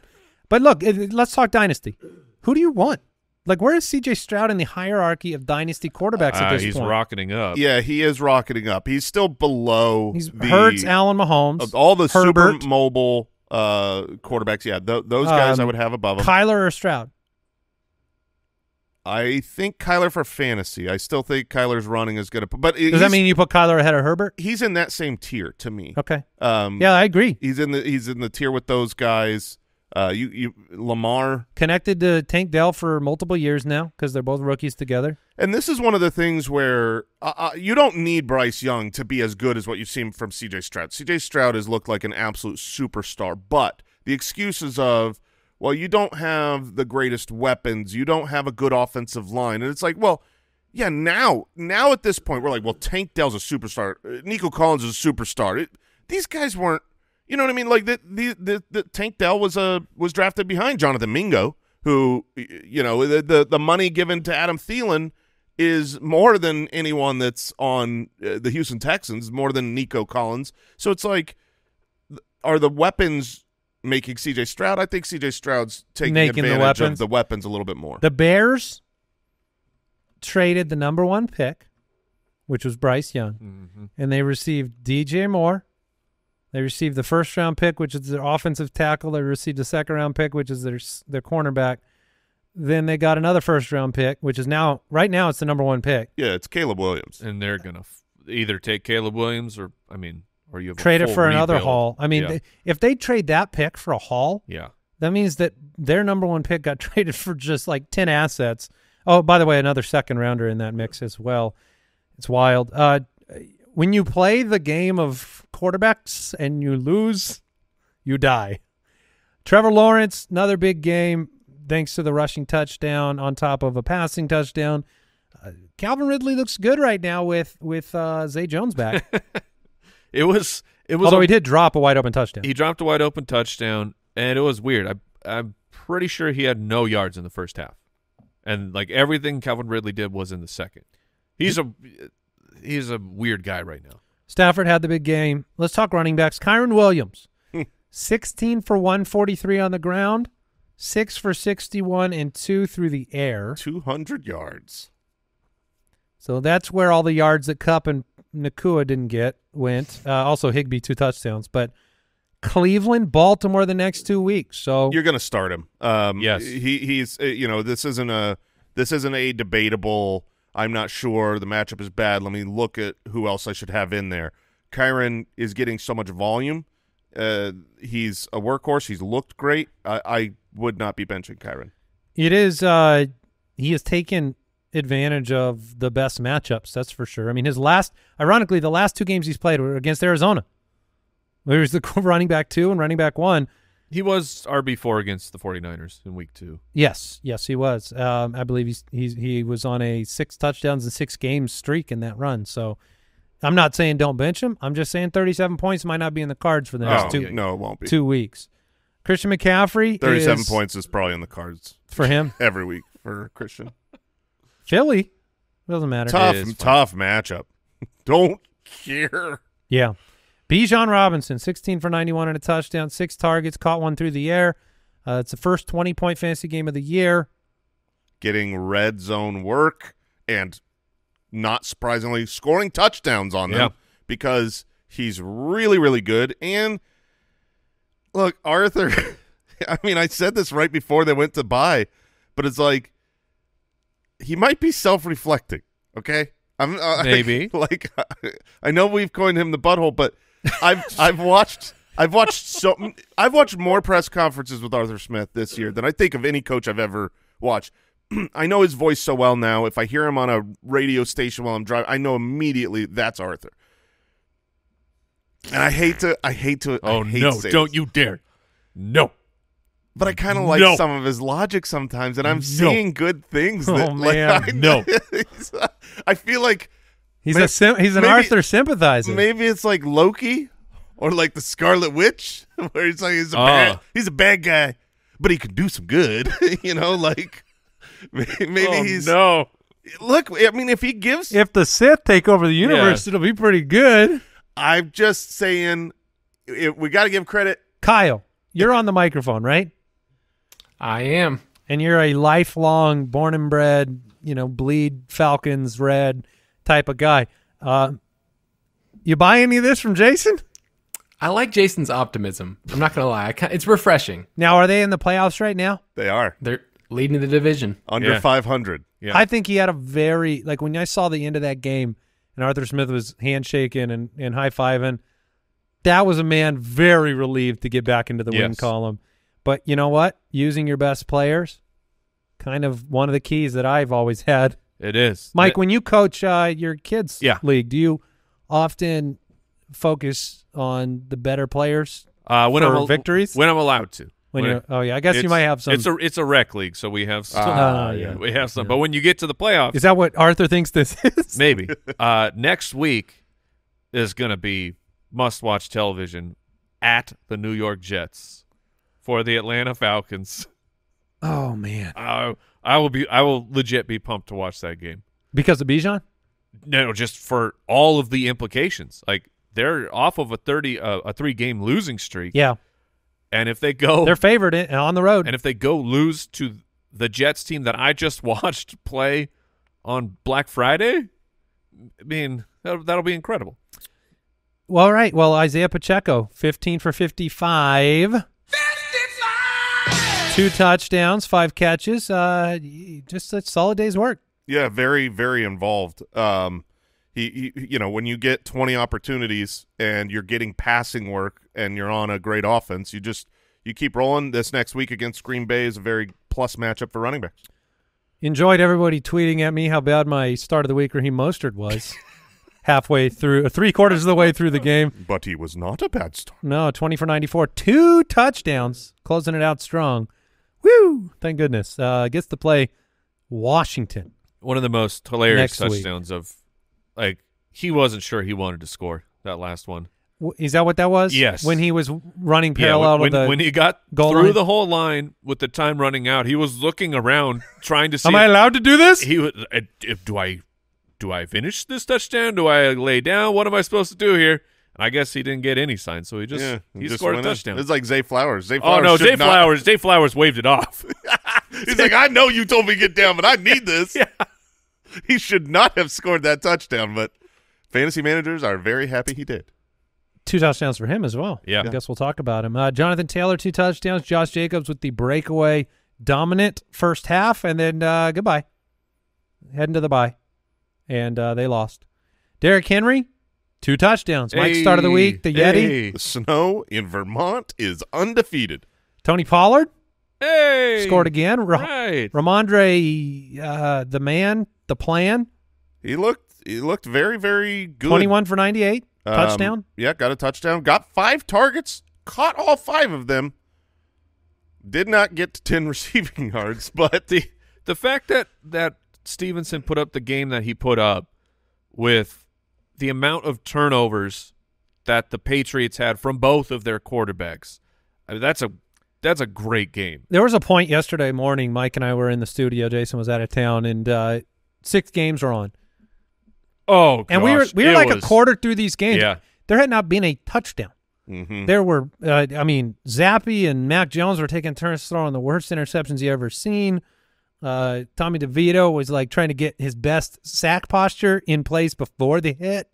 But look, let's talk dynasty. Who do you want? Like, where is CJ Stroud in the hierarchy of dynasty quarterbacks at Ah, this he's point? rocketing up. Yeah, he is rocketing up. He's still below. He's the, Hurts, Allen, Mahomes, of all the Herbert, super mobile uh, quarterbacks. Yeah, th- those guys I Um, would have above him. Kyler or Stroud. I think Kyler for fantasy. I still think Kyler's running is going to. But Does that mean you put Kyler ahead of Herbert? he's in that same tier to me? Okay. Um, Yeah, I agree. he's in the he's in the tier with those guys. Uh, you you Lamar, Connected to Tank Dell for multiple years now because they're both rookies together. and this is one of the things where uh, uh, you don't need Bryce Young to be as good as what you've seen from C.J. Stroud. C.J. Stroud has looked like an absolute superstar, but the excuses of well, you don't have the greatest weapons, you don't have a good offensive line, and it's like, well, yeah, now now at this point we're like, well, Tank Dell's a superstar, uh, Nico Collins is a superstar. It, these guys weren't, you know what I mean? Like the the the, the Tank Dell was a was drafted behind Jonathan Mingo, who you know the the, the money given to Adam Thielen is more than anyone that's on uh, the Houston Texans, more than Nico Collins. So it's like, are the weapons making CJ Stroud? I think CJ Stroud's taking Making the advantage weapons. of the weapons a little bit more. The Bears traded the number one pick, which was Bryce Young, Mhm. and they received DJ Moore. They received the first round pick, which is their offensive tackle. They received a second round pick, which is their their cornerback. Then they got another first round pick, which is now right now it's the number one pick. yeah, it's Caleb Williams. and they're gonna f- either take Caleb Williams or I mean, or you have Trade it for another rebuild. haul. I mean, yeah. th- if they trade that pick for a haul, yeah. that means that their number one pick got traded for just like 10 assets. Oh, by the way, another second rounder in that mix as well. It's wild. Uh, when you play the game of quarterbacks and you lose, you die. Trevor Lawrence, another big game, thanks to the rushing touchdown on top of a passing touchdown. Uh, Calvin Ridley looks good right now with with uh, Zay Jones back. It was it was Although a- he did drop a wide open touchdown. he dropped a wide open touchdown and it was weird. I I'm pretty sure he had no yards in the first half. And like everything Calvin Ridley did was in the second. He's a he's a weird guy right now. Stafford had the big game. Let's talk running backs. Kyren Williams, 16 for 143 on the ground, 6 for 61, and 2 through the air. 200 yards. So that's where all the yards that Kupp and Nacua didn't get went. Uh, also, Higbee, two touchdowns. But Cleveland, Baltimore the next two weeks. So You're going to start him. Um, Yes. He he's uh, you know this isn't a this isn't a debatable. I'm not sure the matchup is bad. Let me look at who else I should have in there. Kyren is getting so much volume. Uh, he's a workhorse. He's looked great. I, I would not be benching Kyren. it is, uh, he has taken advantage of the best matchups, that's for sure. I mean, his last, ironically, the last two games he's played were against Arizona. There was the running back two and running back one. He was RB4 against the 49ers in week 2. Yes, yes, he was. Um, I believe he's, he's he was on a six touchdowns and six games streak in that run. So I'm not saying don't bench him. I'm just saying 37 points might not be in the cards for the next Oh, two no, it won't be. two weeks. Christian McCaffrey, 37 is- points is probably in the cards for him. every week for Christian. Philly doesn't matter. tough, is fun. tough matchup. Don't care. Yeah. Bijan Robinson, 16 for 91 and a touchdown, six targets, caught one through the air. Uh, it's the first 20 point fantasy game of the year. Getting red zone work and not surprisingly scoring touchdowns on them Yeah. because he's really, really good. And look, Arthur, I mean, I said this right before they went to buy, but it's like he might be self reflecting. Okay. I'm uh, Maybe. like I know we've coined him the butthole, but I've I've watched I've watched so I've watched more press conferences with Arthur Smith this year than I think of any coach I've ever watched. I know his voice so well now. If I hear him on a radio station while I'm driving, I know immediately that's Arthur. And I hate to I hate to Oh I hate no, to say don't this, you dare. No. But I kind of like No. some of his logic sometimes, and I'm No. seeing good things. Oh, that, like, man. I, No. I feel like He's May- a sim- he's an maybe- Arthur sympathizer. Maybe it's like Loki or like the Scarlet Witch, where he's like he's a Ah. bad he's a bad guy, but he can do some good. you know, like maybe oh, he's no. look. I mean, if he gives, If the Sith take over the universe, Yeah. it'll be pretty good. I'm just saying, it, we got to give credit. Kyle, you're on the microphone, right? I am. And you're a lifelong, born and bred, you know, bleed Falcons red type of guy. Uh, you buy any of this from Jason? I like Jason's optimism. I'm not gonna lie. I ki- it's refreshing. Now, are they in the playoffs right now? They are They're leading the division. under Yeah. 500. Yeah. I think he had a very like when I saw the end of that game and Arthur Smith was handshaking and, and high fiving. That was a man very relieved to get back into the win column. But you know what? Using your best players, kind of one of the keys that I've always had. It is. Mike, It- when you coach uh, your kids' Yeah. league, do you often focus on the better players uh, when for I'm victories? When I'm allowed to. when When- you oh yeah, I guess you might have some. It's a it's a rec league, so we have some, Ah, Oh, yeah. we have some. But when you get to the playoffs, is that what Arthur thinks this is? maybe uh, next week is going to be must watch television at the New York Jets for the Atlanta Falcons. Oh man, Uh, I will be I will legit be pumped to watch that game. because of Bijan. No, just for all of the implications. Like they're off of a thirty uh, a three game losing streak, Yeah, and if they go they're favored in, on the road. and if they go lose to the Jets team that I just watched play on Black Friday, I mean that'll, that'll be incredible. Well, all right. Well, Isaiah Pacheco, 15 for 55. Two touchdowns, five catches. Uh, just a solid day's work. Yeah, very, very involved. Um, he, he, you know, when you get 20 opportunities and you're getting passing work and you're on a great offense, you just you keep rolling. This next week against Green Bay is a very plus matchup for running backs. Enjoyed everybody tweeting at me how bad my start of the week Raheem Mostert was. halfway through, three quarters of the way through the game. But he was not a bad start. No, 20 for 94. Two touchdowns, closing it out strong. Woo! Thank goodness. Uh, gets to play Washington. One of the most hilarious Next week. touchdowns of like he wasn't sure he wanted to score that last one. Is that what that was? Yes. When he was running Yeah, parallel when, to the. when he got goal through line? the whole line with the time running out, he was looking around trying to see. Am I allowed to do this? he was, uh, do I do I finish this touchdown? Do I lay down? What am I supposed to do here? And I guess he didn't get any sign, so he just yeah, he just scored a went in. touchdown. It's like Zay Flowers. Zay oh no, Zay not- Flowers! Zay Flowers waved it off. He's like, I know you told me to get down, but I need this. yeah. He should not have scored that touchdown, but fantasy managers are very happy he did. Two touchdowns for him as well. Yeah. I guess we'll talk about him. Uh, Jonathan Taylor, two touchdowns. Josh Jacobs with the breakaway dominant first half, and then uh, goodbye. Heading to the bye. And uh, they lost. Derrick Henry, two touchdowns. Mike start of the week, the Yeti. Hey, The snow in Vermont is undefeated. Tony Pollard hey. scored again. Ra- Right. Rhamondre, uh, the man, the plan, He looked he looked very very good. 21 for 98. Um, touchdown. Yeah, got a touchdown. Got five targets. Caught all five of them. Did not get to ten receiving yards, but the the fact that that Stevenson put up the game that he put up with the amount of turnovers that the Patriots had from both of their quarterbacks, I mean, that's a that's a great game. There was a point yesterday morning. Mike and I were in the studio. Jason was out of town, and uh, six games are on. Oh, And we were we were it like was- a quarter through these games. Yeah. There had not been a touchdown. Mhm. There were, uh, I mean, Zappe and Mac Jones were taking turns throwing the worst interceptions you ever seen. Uh, Tommy DeVito was like trying to get his best sack posture in place before the hit.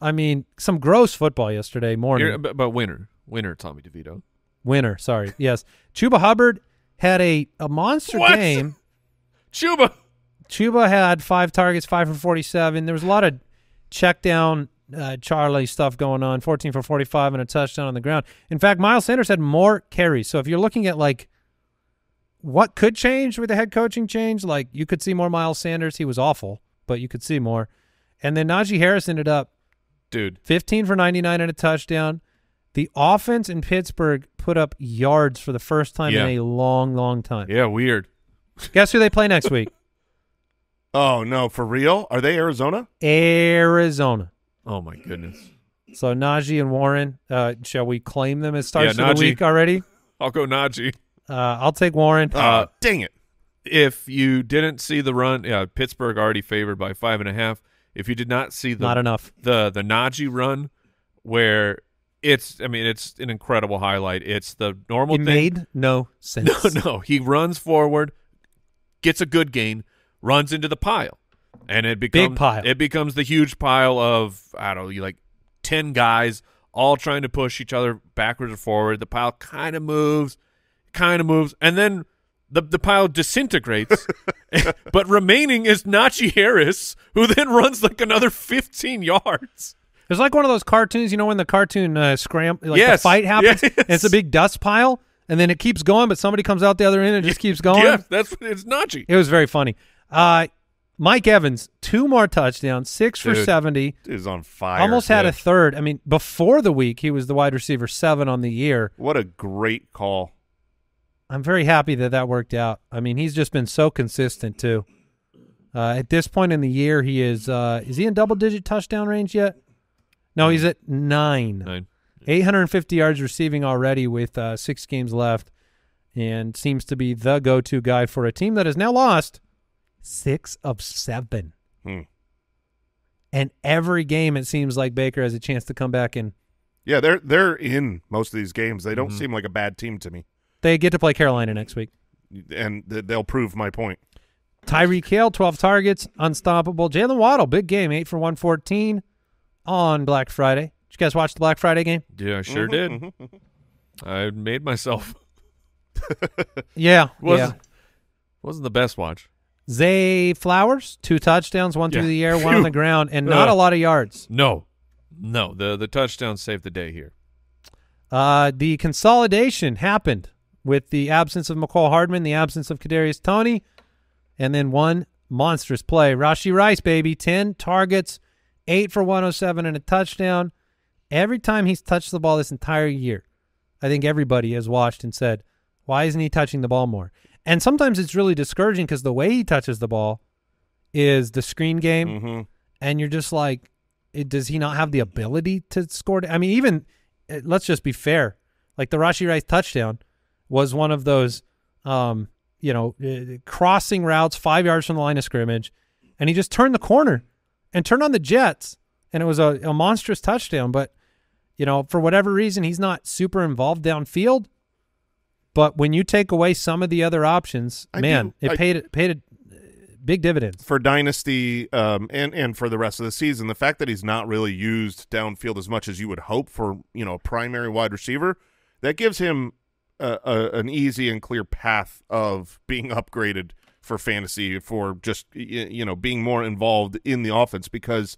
I mean, some gross football yesterday morning. You're- but, but winner, winner, Tommy DeVito. Winner, sorry. Yes. Chuba Hubbard had a, a monster What? game. Chuba. Chuba had five targets, five for 47. There was a lot of check down uh, Charlie stuff going on, 14 for 45 and a touchdown on the ground. In fact, Miles Sanders had more carries. So if you're looking at like what could change with the head coaching change, like you could see more Miles Sanders. He was awful, but you could see more. And then Najee Harris ended up Dude, 15 for 99 and a touchdown. The offense in Pittsburgh put up yards for the first time Yeah. in a long, long time. yeah, weird. Guess who they play next week? Oh no, for real? Are they Arizona? Arizona. Oh my goodness. So Najee and Warren, uh, shall we claim them as starts Yeah, of the week already? I'll go Najee. Uh, I'll take Warren. Uh, dang it. If you didn't see the run, yeah, Pittsburgh already favored by five and a half. If you did not see the Not enough. the the Najee run, where it's, I mean, it's an incredible highlight. It's the normal It thing. made no sense. No, no. He runs forward, gets a good gain, runs into the pile, and it becomes Big pile. It becomes the huge pile of I don't know, like ten guys all trying to push each other backwards or forward. The pile kind of moves, kind of moves, and then the the pile disintegrates. but remaining is Najee Harris, who then runs like another fifteen yards. It's like one of those cartoons, you know, when the cartoon uh, scram, like Yes. the fight happens, Yes. and it's a big dust pile, and then it keeps going, but somebody comes out the other end and just keeps going. Yeah, that's it's Najee. It was very funny. Uh, Mike Evans, two more touchdowns, six for 70. Is on fire. Almost had yeah. a third. I mean, before the week, he was the wide receiver seven on the year. What a great call. I'm very happy that that worked out. I mean, he's just been so consistent too. Uh, at this point in the year, he is. Uh, is he in double digit touchdown range yet? No, he's at nine. Nine. 850 yards receiving already with uh, six games left, and seems to be the go to guy for a team that has now lost six of seven. Hmm. And every game, it seems like Baker has a chance to come back and Yeah, they're they're in most of these games. They don't Mhm. seem like a bad team to me, they get to play Carolina next week. and th- they'll prove my point. Tyreek Hill, 12 targets, unstoppable. Jaylen Waddle, big game, 8 for 114 on Black Friday. Did you guys watch the Black Friday game? Yeah, I sure Mhm, did. I made myself. Yeah. Was yeah. wasn't the best watch. Zay Flowers, two touchdowns, one Yeah. through the air, one on the ground, and not Ugh. a lot of yards. No, no. The the touchdown saved the day here. Uh, the consolidation happened with the absence of Mecole Hardman, the absence of Kadarius Toney, and then one monstrous play. Rashee Rice, baby, 10 targets, eight for 107 and a touchdown. Every time he's touched the ball this entire year, I think everybody has watched and said, why isn't he touching the ball more? And sometimes it's really discouraging because the way he touches the ball is the screen game, Mm-hmm. and you're just like, it, does he not have the ability to score? I mean, even uh, let's just be fair. Like the Rashee Rice touchdown was one of those, um, you know, uh, crossing routes five yards from the line of scrimmage, and he just turned the corner and turned on the Jets, and it was a, a monstrous touchdown. But you know, for whatever reason, he's not super involved downfield. But when you take away some of the other options, I man, do- it I- paid paid a, big dividends. for dynasty um, and and for the rest of the season, the fact that he's not really used downfield as much as you would hope for, you know, a primary wide receiver, that gives him a, a, an easy and clear path of being upgraded for fantasy for just you know being more involved in the offense because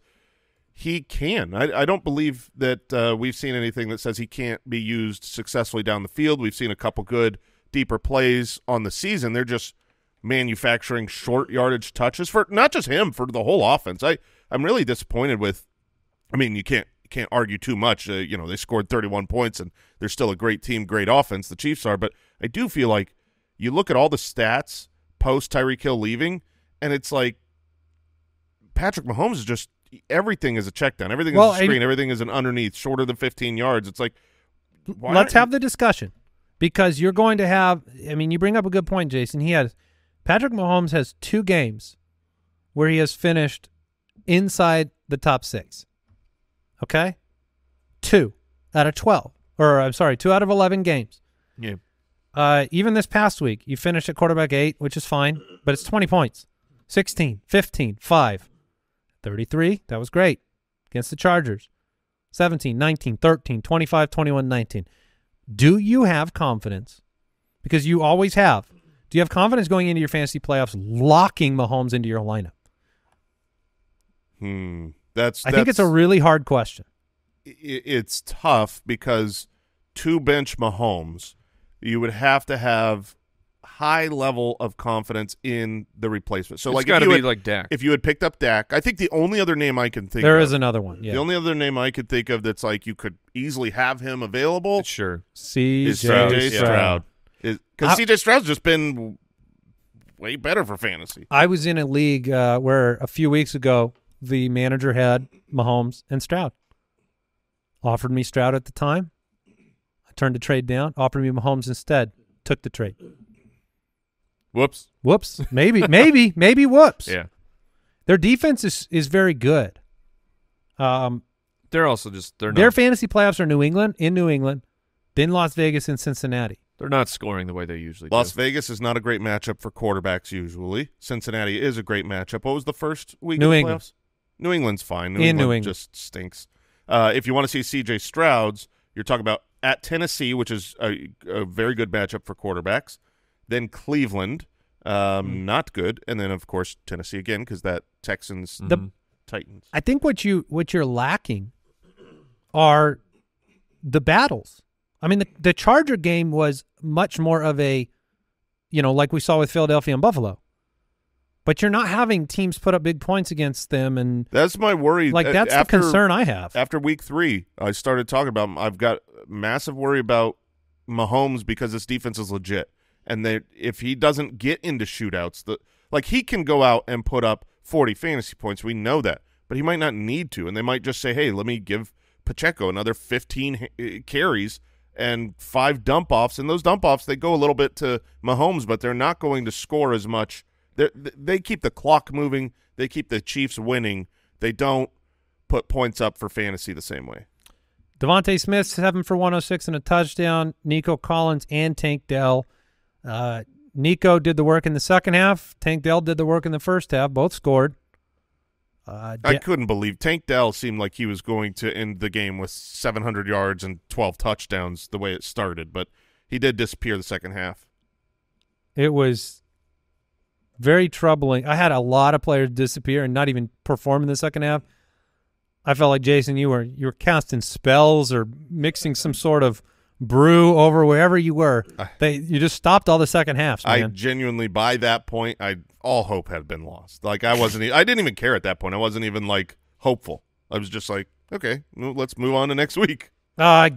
he can. I, I don't believe that uh, we've seen anything that says he can't be used successfully down the field. We've seen a couple good deeper plays on the season. They're just manufacturing short yardage touches for not just him for the whole offense. I I'm really disappointed with. I mean, you can't can't argue too much. Uh, you know, they scored 31 points and they're still a great team, great offense. The Chiefs are, but I do feel like you look at all the stats post Tyreek Hill leaving, and it's like Patrick Mahomes is just everything is a check down, everything Well, is a screen, everything is an underneath, shorter than 15 yards. It's like why Let's have the discussion because you're going to have. I mean, you bring up a good point, Jason. He has Patrick Mahomes has two games where he has finished inside the top six. Okay, two out of twelve, or I'm sorry, two out of eleven games. Yeah. Uh, even this past week, you finished at quarterback eight, which is fine, but it's 20 points. 16, 15, 5, 33. That was great against the Chargers. 17, 19, 13, 25, 21, 19. Do you have confidence? Because you always have. Do you have confidence going into your fantasy playoffs locking Mahomes into your lineup? Hmm. That's I think it's a really hard question. i- it's tough because to bench Mahomes, you would have to have high level of confidence in the replacement. So It's like if gotta you be had, like Dak. if you had picked up Dak, I think the only other name I can think There of, is another one. Yeah. the only other name I could think of that's like you could easily have him available Sure. CJ is CJ. Stroud. Because CJ Stroud's just been way better for fantasy. I was in a league uh, where a few weeks ago the manager had Mahomes and Stroud. Offered me Stroud at the time. I turned the trade down. Offered me Mahomes instead. Took the trade. Whoops. Whoops. Maybe, maybe, maybe whoops. Yeah. Their defense is is very good. Um, They're also just they're their not fantasy playoffs are New England, in New England, then Las Vegas and Cincinnati. they're not scoring the way they usually Las do. Vegas is not a great matchup for quarterbacks usually. Cincinnati is a great matchup. What was the first week New of the England. playoffs? New England's fine. New In England New England. just stinks. Uh, if you want to see CJ Stroud's, you're talking about at Tennessee, which is a, a very good matchup for quarterbacks. Then Cleveland, um, Hmm. not good, and then of course Tennessee again because that Texans The-. Titans. I think what you what you're lacking are the battles. I mean, the the Charger game was much more of a, you know, like we saw with Philadelphia and Buffalo. But you're not having teams put up big points against them, and That's my worry. like Uh, that's after, the concern I have. After week three, I started talking about I've got massive worry about Mahomes because this defense is legit, and they if he doesn't get into shootouts, the like he can go out and put up forty fantasy points. We know that, but he might not need to, and they might just say, "Hey, let me give Pacheco another fifteen uh, carries." And five dump offs, and those dump offs they go a little bit to Mahomes, but they're not going to score as much. They they keep the clock moving. They keep the Chiefs winning. They don't put points up for fantasy the same way. DeVonta Smith seven for 106 and a touchdown. Nico Collins and Tank Dell. Uh, Nico did the work in the second half. Tank Dell did the work in the first half. Both scored. Uh, I couldn't believe Tank Dell seemed like he was going to end the game with 700 yards and 12 touchdowns the way it started, but he did disappear the second half. it was very troubling. I had a lot of players disappear and not even perform in the second half. I felt like Jason, you were you were casting spells or mixing some sort of brew over wherever you were. They you just stopped all the second halves, I genuinely, by that point, I all hope had been lost. Like I wasn't, I didn't even care at that point. I wasn't even like hopeful. I was just like, okay, let's move on to next week. Uh,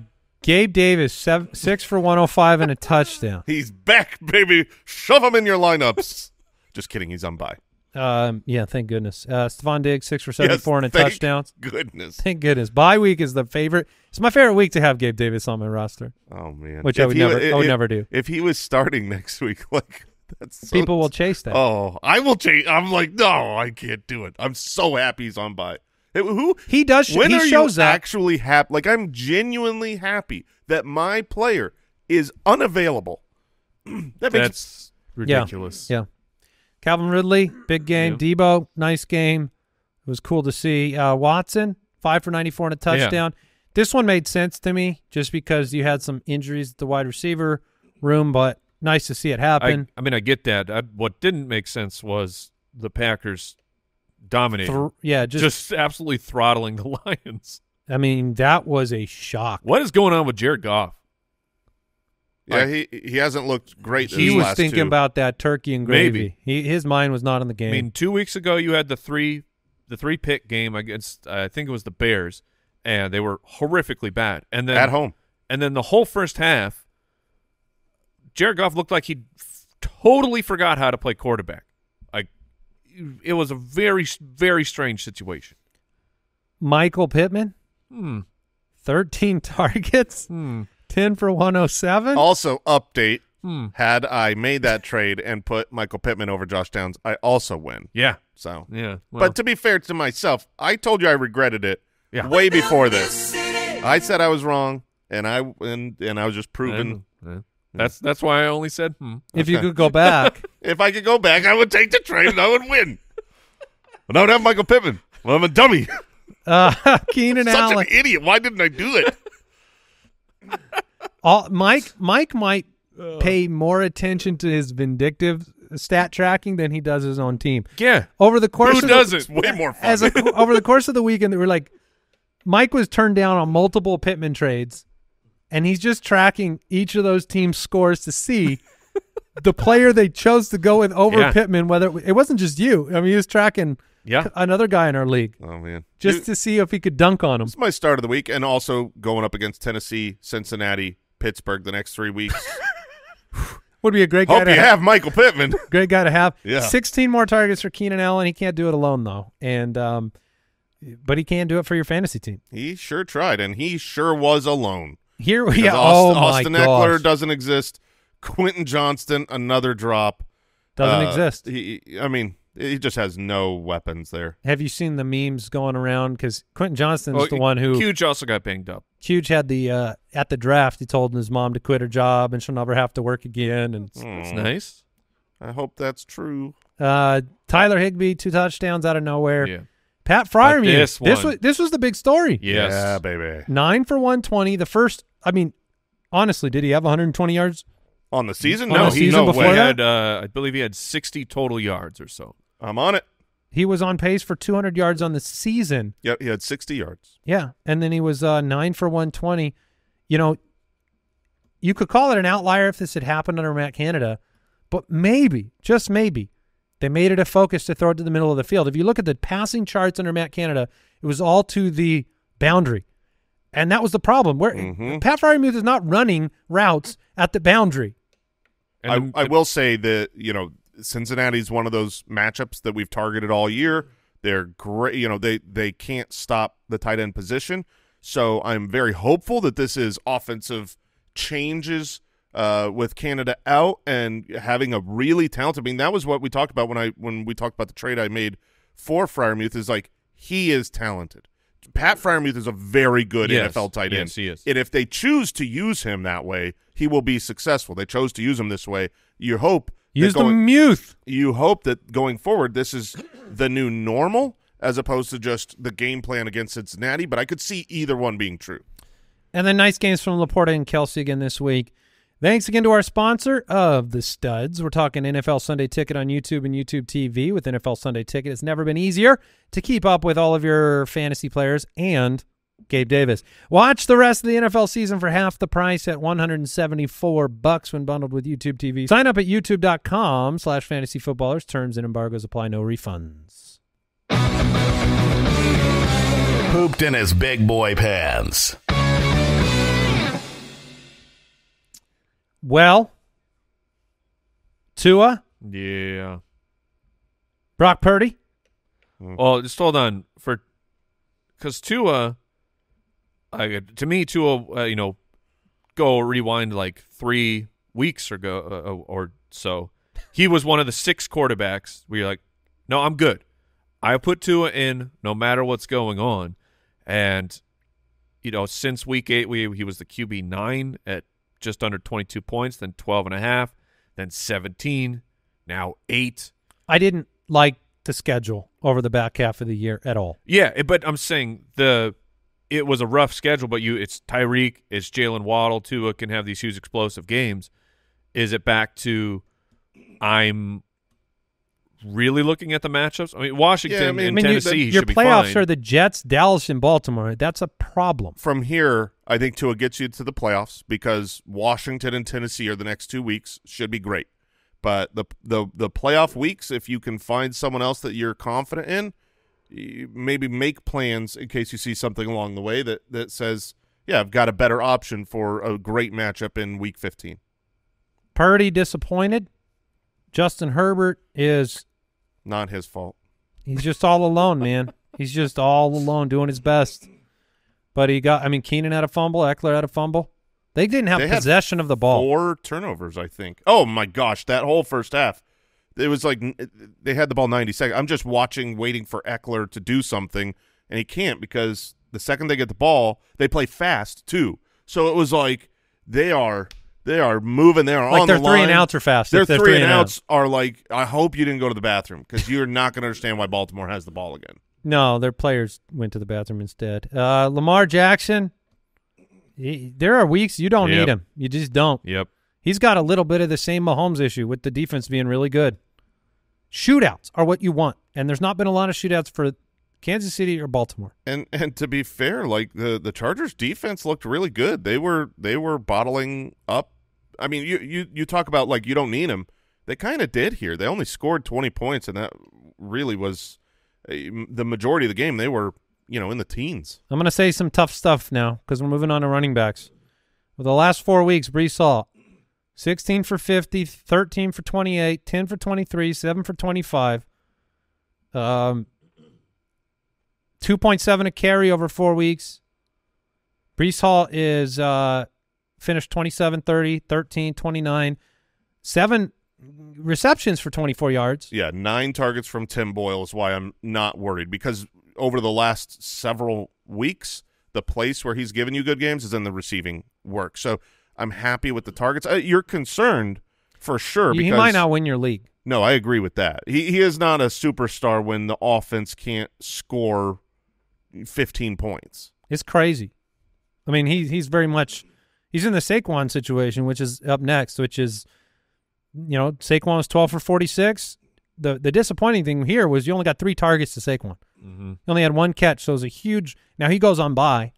Gabe Davis, seven, six for 105 and a touchdown. He's back, baby. Shove him in your lineups. Just kidding. He's on bye. Um, yeah, thank goodness. Uh, Stefon Diggs, six for 74 and a thank touchdown. Goodness. Thank goodness. Bye week is the favorite. It's my favorite week to have Gabe Davis on my roster, Oh man. which I would he- never, I would if- never do. If he was starting next week, like that's so, People will chase that. Oh, I will chase. I'm like, no, I can't do it. I'm so happy he's on bye. Hey, Who? He does. When he are shows you actually happy? Like I'm genuinely happy that my player is unavailable. that makes That's ridiculous. Yeah. Calvin Ridley, big game. Debo, nice game. It was cool to see. Uh, Watson, five for 94 and a touchdown. This one made sense to me just because you had some injuries at the wide receiver room, but nice to see it I, happen. I mean, I get that. I, what didn't make sense was the Packers dominating, Thr- yeah, just, just, absolutely throttling the Lions. I mean, that was a shock. What is going on with Jared Goff? Yeah. He he hasn't looked great. He was thinking two. about that turkey and gravy. Maybe. He, his mind was not in the game. I mean, two weeks ago you had the three, the three pick game against I think it was the Bears, and they were horrifically bad. And then at home. and then the whole first half, Jared Goff looked like he totally forgot how to play quarterback. Like it was a very very strange situation. Michael Pittman, Hmm. 13 targets, Hmm. 10 for 107. Also, update. Hmm. Had I made that trade and put Michael Pittman over Josh Downs, I also win. Yeah. So, Yeah. well, but to be fair to myself, I told you I regretted it Yeah. way before this. I said I was wrong, and I and and I was just proven. uh, that's that's why I only said hmm. if you could go back, If I could go back, I would take the trade and I would win. But I would have Michael Pittman. Well, I'm a dummy. uh, Keenan Such Allen. an idiot. Why didn't I do it? All, Mike Mike might pay more attention to his vindictive stat tracking than he does his own team. Yeah. Over the course Who of the- doesn't? Way more fun. as a, over the course of the weekend, we're like, Mike was turned down on multiple Pittman trades, and he's just tracking each of those teams' scores to see the player they chose to go with over Yeah. Pittman. Whether it wasn't just you, I mean, he was tracking Yeah. another guy in our league oh man, just Dude, to see if he could dunk on him. it's my start of the week, and also going up against Tennessee, Cincinnati, Pittsburgh the next three weeks. Would be a great guy Hope to you have. have Michael Pittman. Great guy to have. Yeah. 16 more targets for Keenan Allen. He can't do it alone though, and um, but he can do it for your fantasy team. he sure tried, and he sure was alone. Here, Because yeah. Aust- oh Austin Ekeler gosh, doesn't exist. Quentin Johnston, another drop. doesn't Uh, exist. He, I mean, he just has no weapons there. Have you seen the memes going around? Because Quentin Johnston's Oh, the one who Huge also got banged up. Huge had the uh, at the draft. He told his mom to quit her job and she'll never have to work again. And it's, Mm, nice. I hope that's true. uh, Tyler Higbee, two touchdowns out of nowhere. Yeah. Pat Freiermuth. this this was this was the big story. Yes. Yeah, baby. Nine for one twenty. The first. I mean, honestly, did he have 120 yards? On the season? On no, the he no before way. that? had, uh, I believe he had 60 total yards or so. I'm on it. He was on pace for 200 yards on the season. Yep, he had 60 yards. Yeah, and then he was uh, nine for 120. You know, you could call it an outlier if this had happened under Matt Canada, but maybe, just maybe, they made it a focus to throw it to the middle of the field. If you look at the passing charts under Matt Canada, it was all to the boundary, and that was the problem. Where Mhm. Pat Freiermuth is not running routes at the boundary. I, And I will say that, you know, Cincinnati's one of those matchups that we've targeted all year. They're great. You know, they, they can't stop the tight end position. So I'm very hopeful that this is offensive changes uh, with Canada out and having a really talented. I mean, that was what we talked about when I when we talked about the trade I made for Freiermuth. Is like he is talented. Pat Freiermuth is a very good Yes. NFL tight end. Yes, he is. And if they choose to use him that way, he will be successful. They chose to use him this way. You hope Use the going, Muth. you hope that going forward this is the new normal as opposed to just the game plan against Cincinnati, but I could see either one being true. And then nice games from Laporta and Kelce again this week. Thanks again to our sponsor of the studs. We're talking NFL Sunday Ticket on YouTube and YouTube TV with NFL Sunday Ticket. It's never been easier to keep up with all of your fantasy players and Gabe Davis. Watch the rest of the NFL season for half the price at 174 bucks when bundled with YouTube TV. Sign up at youtube.com slash fantasy footballers. Terms and embargoes apply. No refunds. pooped in his big boy pants. Well, Tua, Yeah. Brock Purdy. Well, just hold on for because Tua, I to me Tua, uh, you know, go rewind like three weeks ago uh, or so. He was one of the six quarterbacks where you're like, no, I'm good. I put Tua in no matter what's going on, and you know, since week eight, we he was the QB nine at just under 22 points, then 12 and a half, then 17, now eight. I didn't like the schedule over the back half of the year at all. Yeah, but I'm saying the it was a rough schedule, but you it's Tyreek, it's Jaylen Waddle, Tua can have these huge explosive games. Is it back to I'm really looking at the matchups? I mean, Washington Yeah, I mean- and I mean, you, Tennessee your should be playoffs fine. are the Jets, Dallas, and Baltimore. That's a problem. From here, I think Tua gets you to the playoffs because Washington and Tennessee are the next two weeks. Should be great. But the the the playoff weeks, if you can find someone else that you're confident in, you maybe make plans in case you see something along the way that that says, "Yeah, I've got a better option for a great matchup in Week 15." Purdy disappointed. Justin Herbert is Not his fault. he's just all alone, man. He's just all alone doing his best. But he got I mean Keenan had a fumble, Ekeler had a fumble. They didn't have They possession of the ball. Four turnovers, I think. Oh my gosh, that whole first half. It was like they had the ball 90 seconds. I'm just watching, waiting for Ekeler to do something, and he can't because the second they get the ball, they play fast too. So it was like they are they are moving. They are Like on their the three line. and outs are fast. Their they're three, and out. outs are like. I hope you didn't go to the bathroom because you're not going to understand why Baltimore has the ball again. No, their players went to the bathroom instead. Uh, Lamar Jackson, he, there are weeks you don't Yep. need him. You just don't. Yep. He's got a little bit of the same Mahomes issue with the defense being really good. Shootouts are what you want, and there's not been a lot of shootouts for Kansas City or Baltimore. And and to be fair, like the the Chargers defense looked really good. They were they were bottling up. I mean, you you you talk about like you don't need them. They kind of did here. They only scored 20 points and that really was uh, the majority of the game. They were, you know, in the teens. I'm going to say some tough stuff now because we're moving on to running backs. For the last four weeks, Breece Hall, 16 for 50, 13 for 28, 10 for 23, 7 for 25. Um, 2.7 a carry over four weeks. Breece Hall is uh, finished 27, 30, 13, 29, seven receptions for 24 yards. Yeah, 9 targets from Tim Boyle is why I'm not worried because over the last several weeks, the place where he's given you good games is in the receiving work. So, I'm happy with the targets. Uh, you're concerned for sure he because might not win your league. No, I agree with that. He he is not a superstar when the offense can't score 15 points. It's crazy. I mean, he he's very much he's in the Saquon situation, which is up next, which is you know Saquon was twelve for forty six. The the disappointing thing here was you only got three targets to Saquon. Mm-hmm. He only had one catch, so it was a huge. Now he goes on by,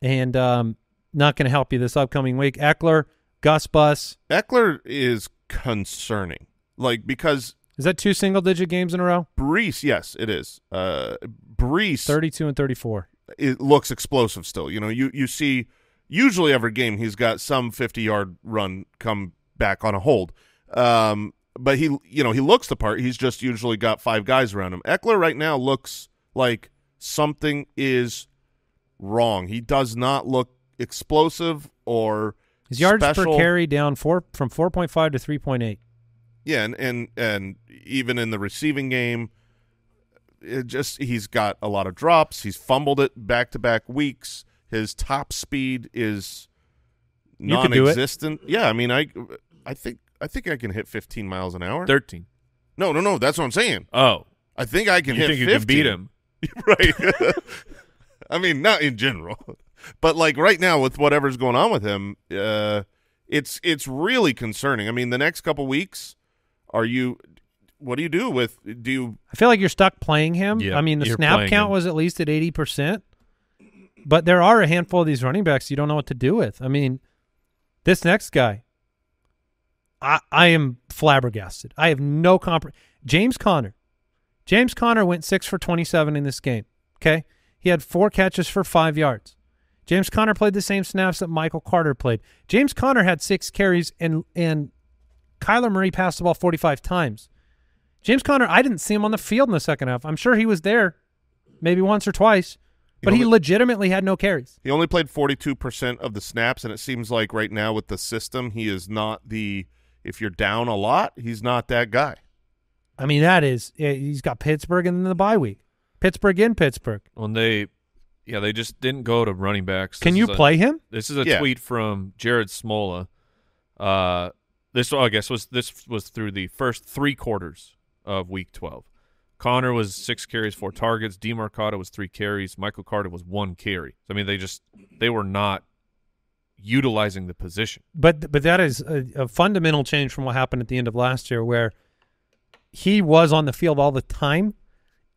and um, not going to help you this upcoming week. Ekeler, Gus Bus. Ekeler is concerning. Like because Is that two single digit games in a row? Breece, yes, it is. Uh Breece Thirty two and thirty four. it looks explosive still. You know, you you see usually every game he's got some 50-yard run come back on a hold. Um but he you know, he looks the part. He's just usually got five guys around him. Ekeler right now looks like something is wrong. He does not look explosive or His yards special. per carry down four from four point five to three point eight. Yeah, and, and and even in the receiving game, it just he's got a lot of drops. He's fumbled it back to back weeks. His top speed is You could do it. non-existent. Yeah, I mean, I I think I think I can hit 15 miles an hour. 13. no, no, no. That's what I'm saying. Oh. I think I can You hit. think you can beat him? right? I mean, not in general, but like right now with whatever's going on with him, uh, it's it's really concerning. I mean, the next couple weeks, are you? What do you do with? Do you? I feel like you're stuck playing him. Yeah, I mean, the snap count him. was at least at 80%. But there are a handful of these running backs you don't know what to do with. I mean, this next guy, I, I am flabbergasted. I have no compre James Conner. James Conner went 6 for 27 in this game. Okay? He had four catches for five yards. James Conner played the same snaps that Michael Carter played. James Conner had six carries, and and Kyler Murray passed the ball 45 times. James Conner, I didn't see him on the field in the second half. I'm sure he was there maybe once or twice, but he only- legitimately had no carries. He only played 42% of the snaps, and it seems like right now with the system, he is not the – if you're down a lot, he's not that guy. I mean, that is he's got Pittsburgh and then the bye week. Pittsburgh in Pittsburgh. When they, yeah, they just didn't go to running backs. Can This you is a- play him? This is a Yeah. tweet from Jared Smola. Uh, this I guess was this was through the first three quarters of Week 12. Conner was six carries, four targets. Demercado was three carries. Michael Carter was one carry. I mean, they just they were not utilizing the position. But but that is a, a fundamental change from what happened at the end of last year, where he was on the field all the time,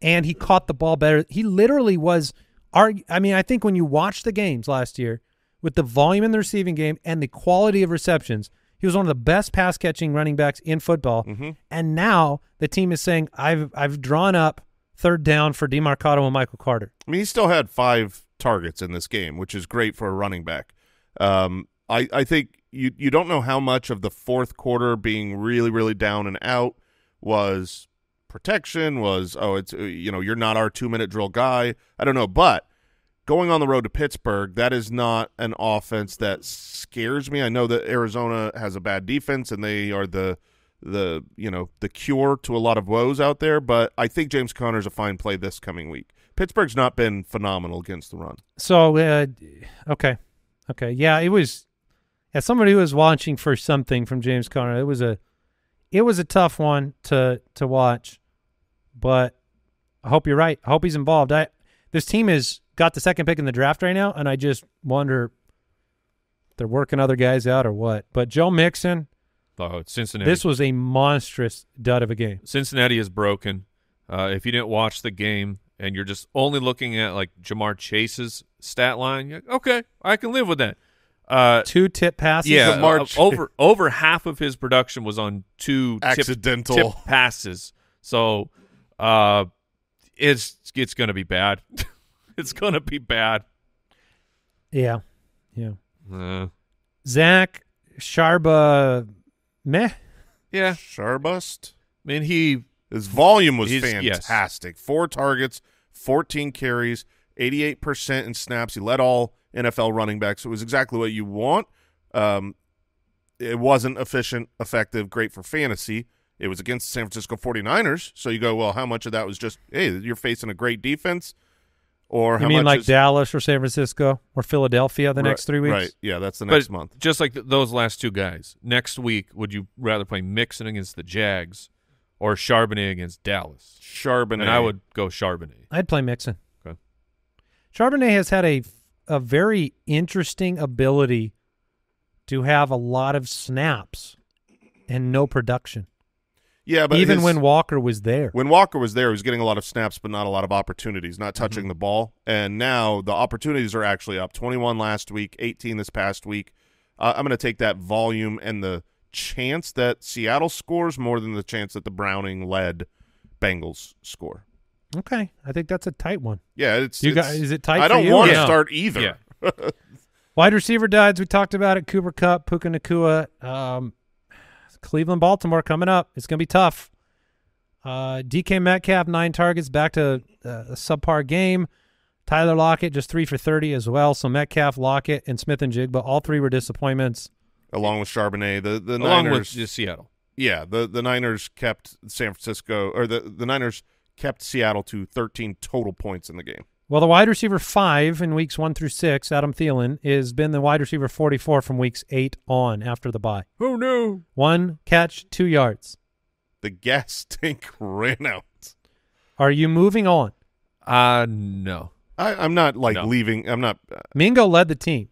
and he caught the ball better. He literally was. I mean, I think when you watch the games last year, with the volume in the receiving game and the quality of receptions, he was one of the best pass catching running backs in football. And now the team is saying, "I've I've drawn up third down for Demercado and Michael Carter." I mean, he still had five targets in this game, which is great for a running back. Um, I, I think you you don't know how much of the fourth quarter being really really down and out was protection was oh it's uh, you know you're not our two minute drill guy. I don't know. But going on the road to Pittsburgh that is not an offense that scares me. I know that Arizona has a bad defense and they are the the you know the cure to a lot of woes out there but I think James Conner's a fine play this coming week. Pittsburgh's not been phenomenal against the run. So, uh, okay, okay, yeah, it was. As somebody who was watching for something from James Conner, it was a, it was a tough one to to watch, but I hope you're right. I hope he's involved. I this team has got the second pick in the draft right now, and I just wonder if they're working other guys out or what. But Joe Mixon, Oh, Cincinnati. this was a monstrous dud of a game. Cincinnati is broken. Uh, if you didn't watch the game and you're just only looking at like Ja'Marr Chase's stat line, you're like, okay, I can live with that. Uh, Two tip passes. yeah, Ja'Marr uh, over over half of his production was on two Accidental. tip, passes. So, uh, it's it's gonna be bad. it's gonna be bad. yeah, yeah. Uh, Zach Sharba, meh. yeah, Sharbust I mean he His volume was He's- yes. fantastic. Four targets, 14 carries, 88% in snaps. He led all NFL running backs. It was exactly what you want. Um, it wasn't efficient, effective, great for fantasy. It was against the San Francisco 49ers. So you go, well, how much of that was just, hey, you're facing a great defense? Or You mean much like is, Dallas or San Francisco or Philadelphia the next three weeks? Right. Yeah, that's the next but month. just like th- those last two guys. Next week, would you rather play Mixon against the Jags or Charbonnet against Dallas? Charbonnet. And I would go Charbonnet. I'd play Mixon. Okay. Charbonnet has had a a very interesting ability to have a lot of snaps and no production. Yeah, but Even his- when Walker was there. When Walker was there, he was getting a lot of snaps, but not a lot of opportunities, not touching Mm-hmm. the ball. And now the opportunities are actually up 21 last week, 18 this past week. Uh, I'm going to take that volume and the chance that Seattle scores more than the chance that the Browning led Bengals score. Okay, I think that's a tight one. Yeah, it's. You it's- got- is it tight I for don't you want to no? start either. Yeah. Wide receiver duds, we talked about it. Cooper Kupp, Puka Nacua. Um, Cleveland, Baltimore coming up. It's going to be tough. Uh, DK Metcalf, nine targets, back to uh, a subpar game. Tyler Lockett, just three for 30 as well. So Metcalf, Lockett, and Smith-Njigba, all three were disappointments. Along with Charbonnet, the the Along Niners. with just Seattle. yeah, the the Niners kept San Francisco or the the Niners kept Seattle to 13 total points in the game. Well, the wide receiver five in weeks one through six, Adam Thielen, has been the wide receiver 44 from weeks eight on after the bye. Oh no. One catch, two yards. The gas tank ran out. Are you moving on? Uh no. I, I'm not like No. leaving. I'm not. Uh, Mingo led the team.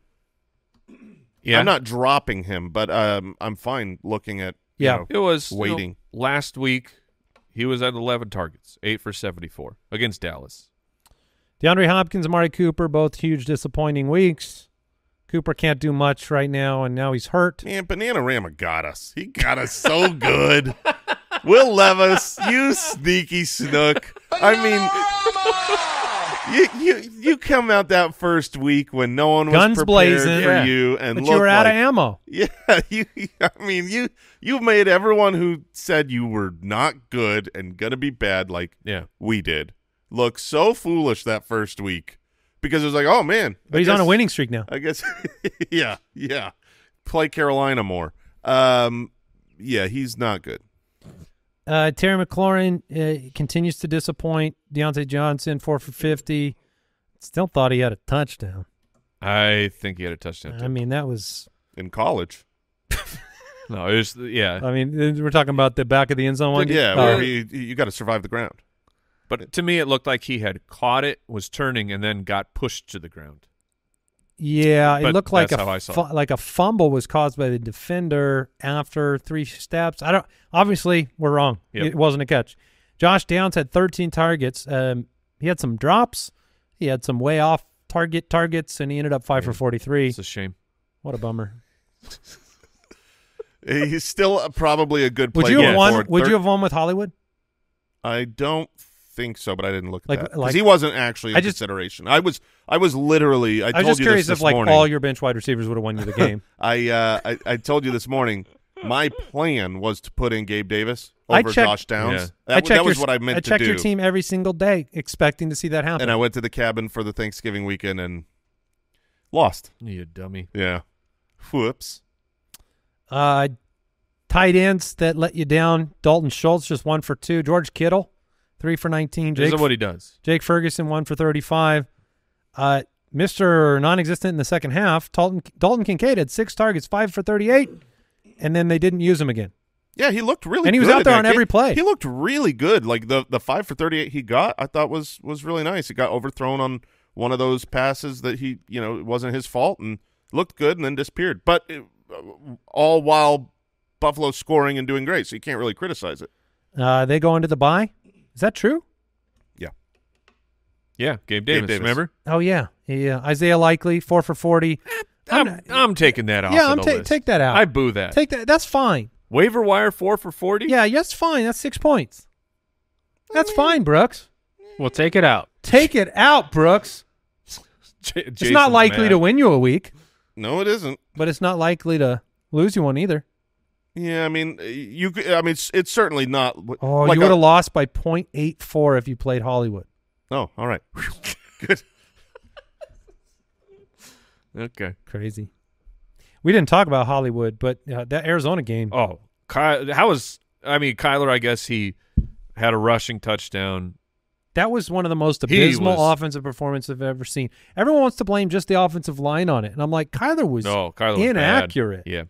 Yeah. I'm not dropping him, but um, I'm fine looking at. you Yeah. know, It was you know, Waiting. last week. He was at 11 targets, eight for 74 against Dallas. DeAndre Hopkins, Amari Cooper, both huge disappointing weeks. Cooper can't do much right now, and now he's hurt. man, Banana Rama got us. He got us so good. Will Levis, you sneaky snook. I mean, you, you you come out that first week when no one was Guns prepared blazing. for Yeah. you, and But you were out like, of ammo. Yeah, you. I mean, you you made everyone who said you were not good and gonna be bad, like Yeah. we did, look so foolish that first week because it was like, oh man, But I he's on a winning streak now. I guess, yeah, yeah. Play Carolina more. Um, yeah, he's not good. Uh, Terry McLaurin uh, continues to disappoint. Diontae Johnson, four for 50. Still thought he had a touchdown. I think he had a touchdown. I mean, that was. In college, no, it was yeah. I mean, we're talking about the back of the end zone one. yeah, Uh, you got to survive the ground. But to me, it looked like he had caught it, was turning, and then got pushed to the ground. Yeah, it looked like a how I saw fu- like a fumble was caused by the defender after three steps. I don't. Obviously, we're wrong. Yep. It wasn't a catch. Josh Downs had 13 targets. Um, he had some drops. He had some way off target targets, and he ended up five for 43. It's a shame. What a bummer. He's still probably a good Would you have won? forward. Would you have won with Hollywood? I don't think so, but I didn't look at Like- that because like- he wasn't actually in just- consideration. I was, I was literally. I, I, told was just you curious this if like morning. all your bench wide receivers would have won you the game. I, uh, I, I told you this morning. My plan was to put in Gabe Davis I over checked- Josh Downs. Yeah. That, I that was your, what I meant I checked your team every single day, expecting to see that happen. and I went to the cabin for the Thanksgiving weekend and lost. You dummy. Yeah. Whoops. Uh, tight ends that let you down. Dalton Schultz just one for two. George Kittle, three for nineteen. This Jake, is what he does. Jake Ferguson, one for thirty-five. Uh, Mister non-existent in the second half. Dalton Dalton Kincaid had six targets, five for thirty-eight, and then they didn't use him again. Yeah, he looked really And he was good out there on game. every play. He looked really good. Like the the 5 for 38 he got, I thought was was really nice. He got overthrown on one of those passes that he, you know, it wasn't his fault and looked good and then disappeared. But it, all while Buffalo scoring and doing great, so you can't really criticize it. Uh, they go into the bye. Is that true? Yeah. Yeah, Gabe Davis. Davis. Remember? Oh yeah, yeah. Isaiah Likely, four for forty. Eh, I'm, I'm, taking that off. yeah, of I'm the ta- list. take that out. I boo that. Take that. That's fine. Waiver wire four for forty. Yeah, that's fine. That's six points. That's eh. fine, Brooks. We'll take it out. Take it out, Brooks. J- It's not likely mad. to win you a week, No, it isn't. but it's not likely to lose you one either. Yeah, I mean, you. I mean, it's, it's certainly not. Oh, like you would have lost by 0.84 if you played Hollywood. Oh, all right. Good. Okay. Crazy. We didn't talk about Hollywood, but uh, that Arizona game. Oh, Ky- how was? I mean, Kyler. I guess he had a rushing touchdown. That was one of the most abysmal was- offensive performances I've ever seen. Everyone wants to blame just the offensive line on it, and I'm like, Kyler was No, Kyler was inaccurate. Yeah.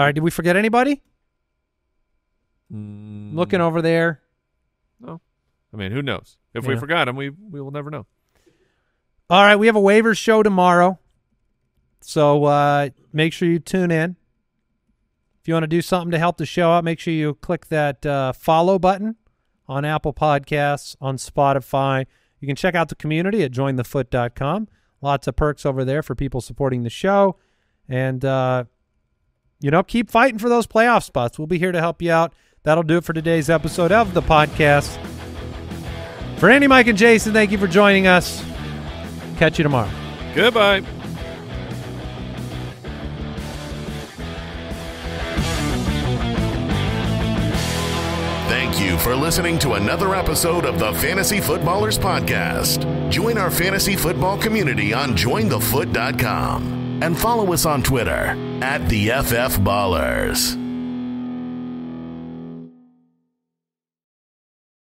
All right, did we forget anybody? Mm, Looking over there. No. I mean, who knows? If we forgot him, we we will never know. All right, we have a waivers show tomorrow. So uh, make sure you tune in. If you want to do something to help the show out, make sure you click that uh, follow button on Apple Podcasts, on Spotify. You can check out the community at jointhefoot.com. Lots of perks over there for people supporting the show. And, uh, you know, keep fighting for those playoff spots. We'll be here to help you out. That'll do it for today's episode of the podcast. For Andy, Mike, and Jason, thank you for joining us. Catch you tomorrow. Goodbye. Thank you for listening to another episode of the Fantasy Footballers Podcast. Join our fantasy football community on jointhefoot.com and follow us on Twitter at the FF Ballers.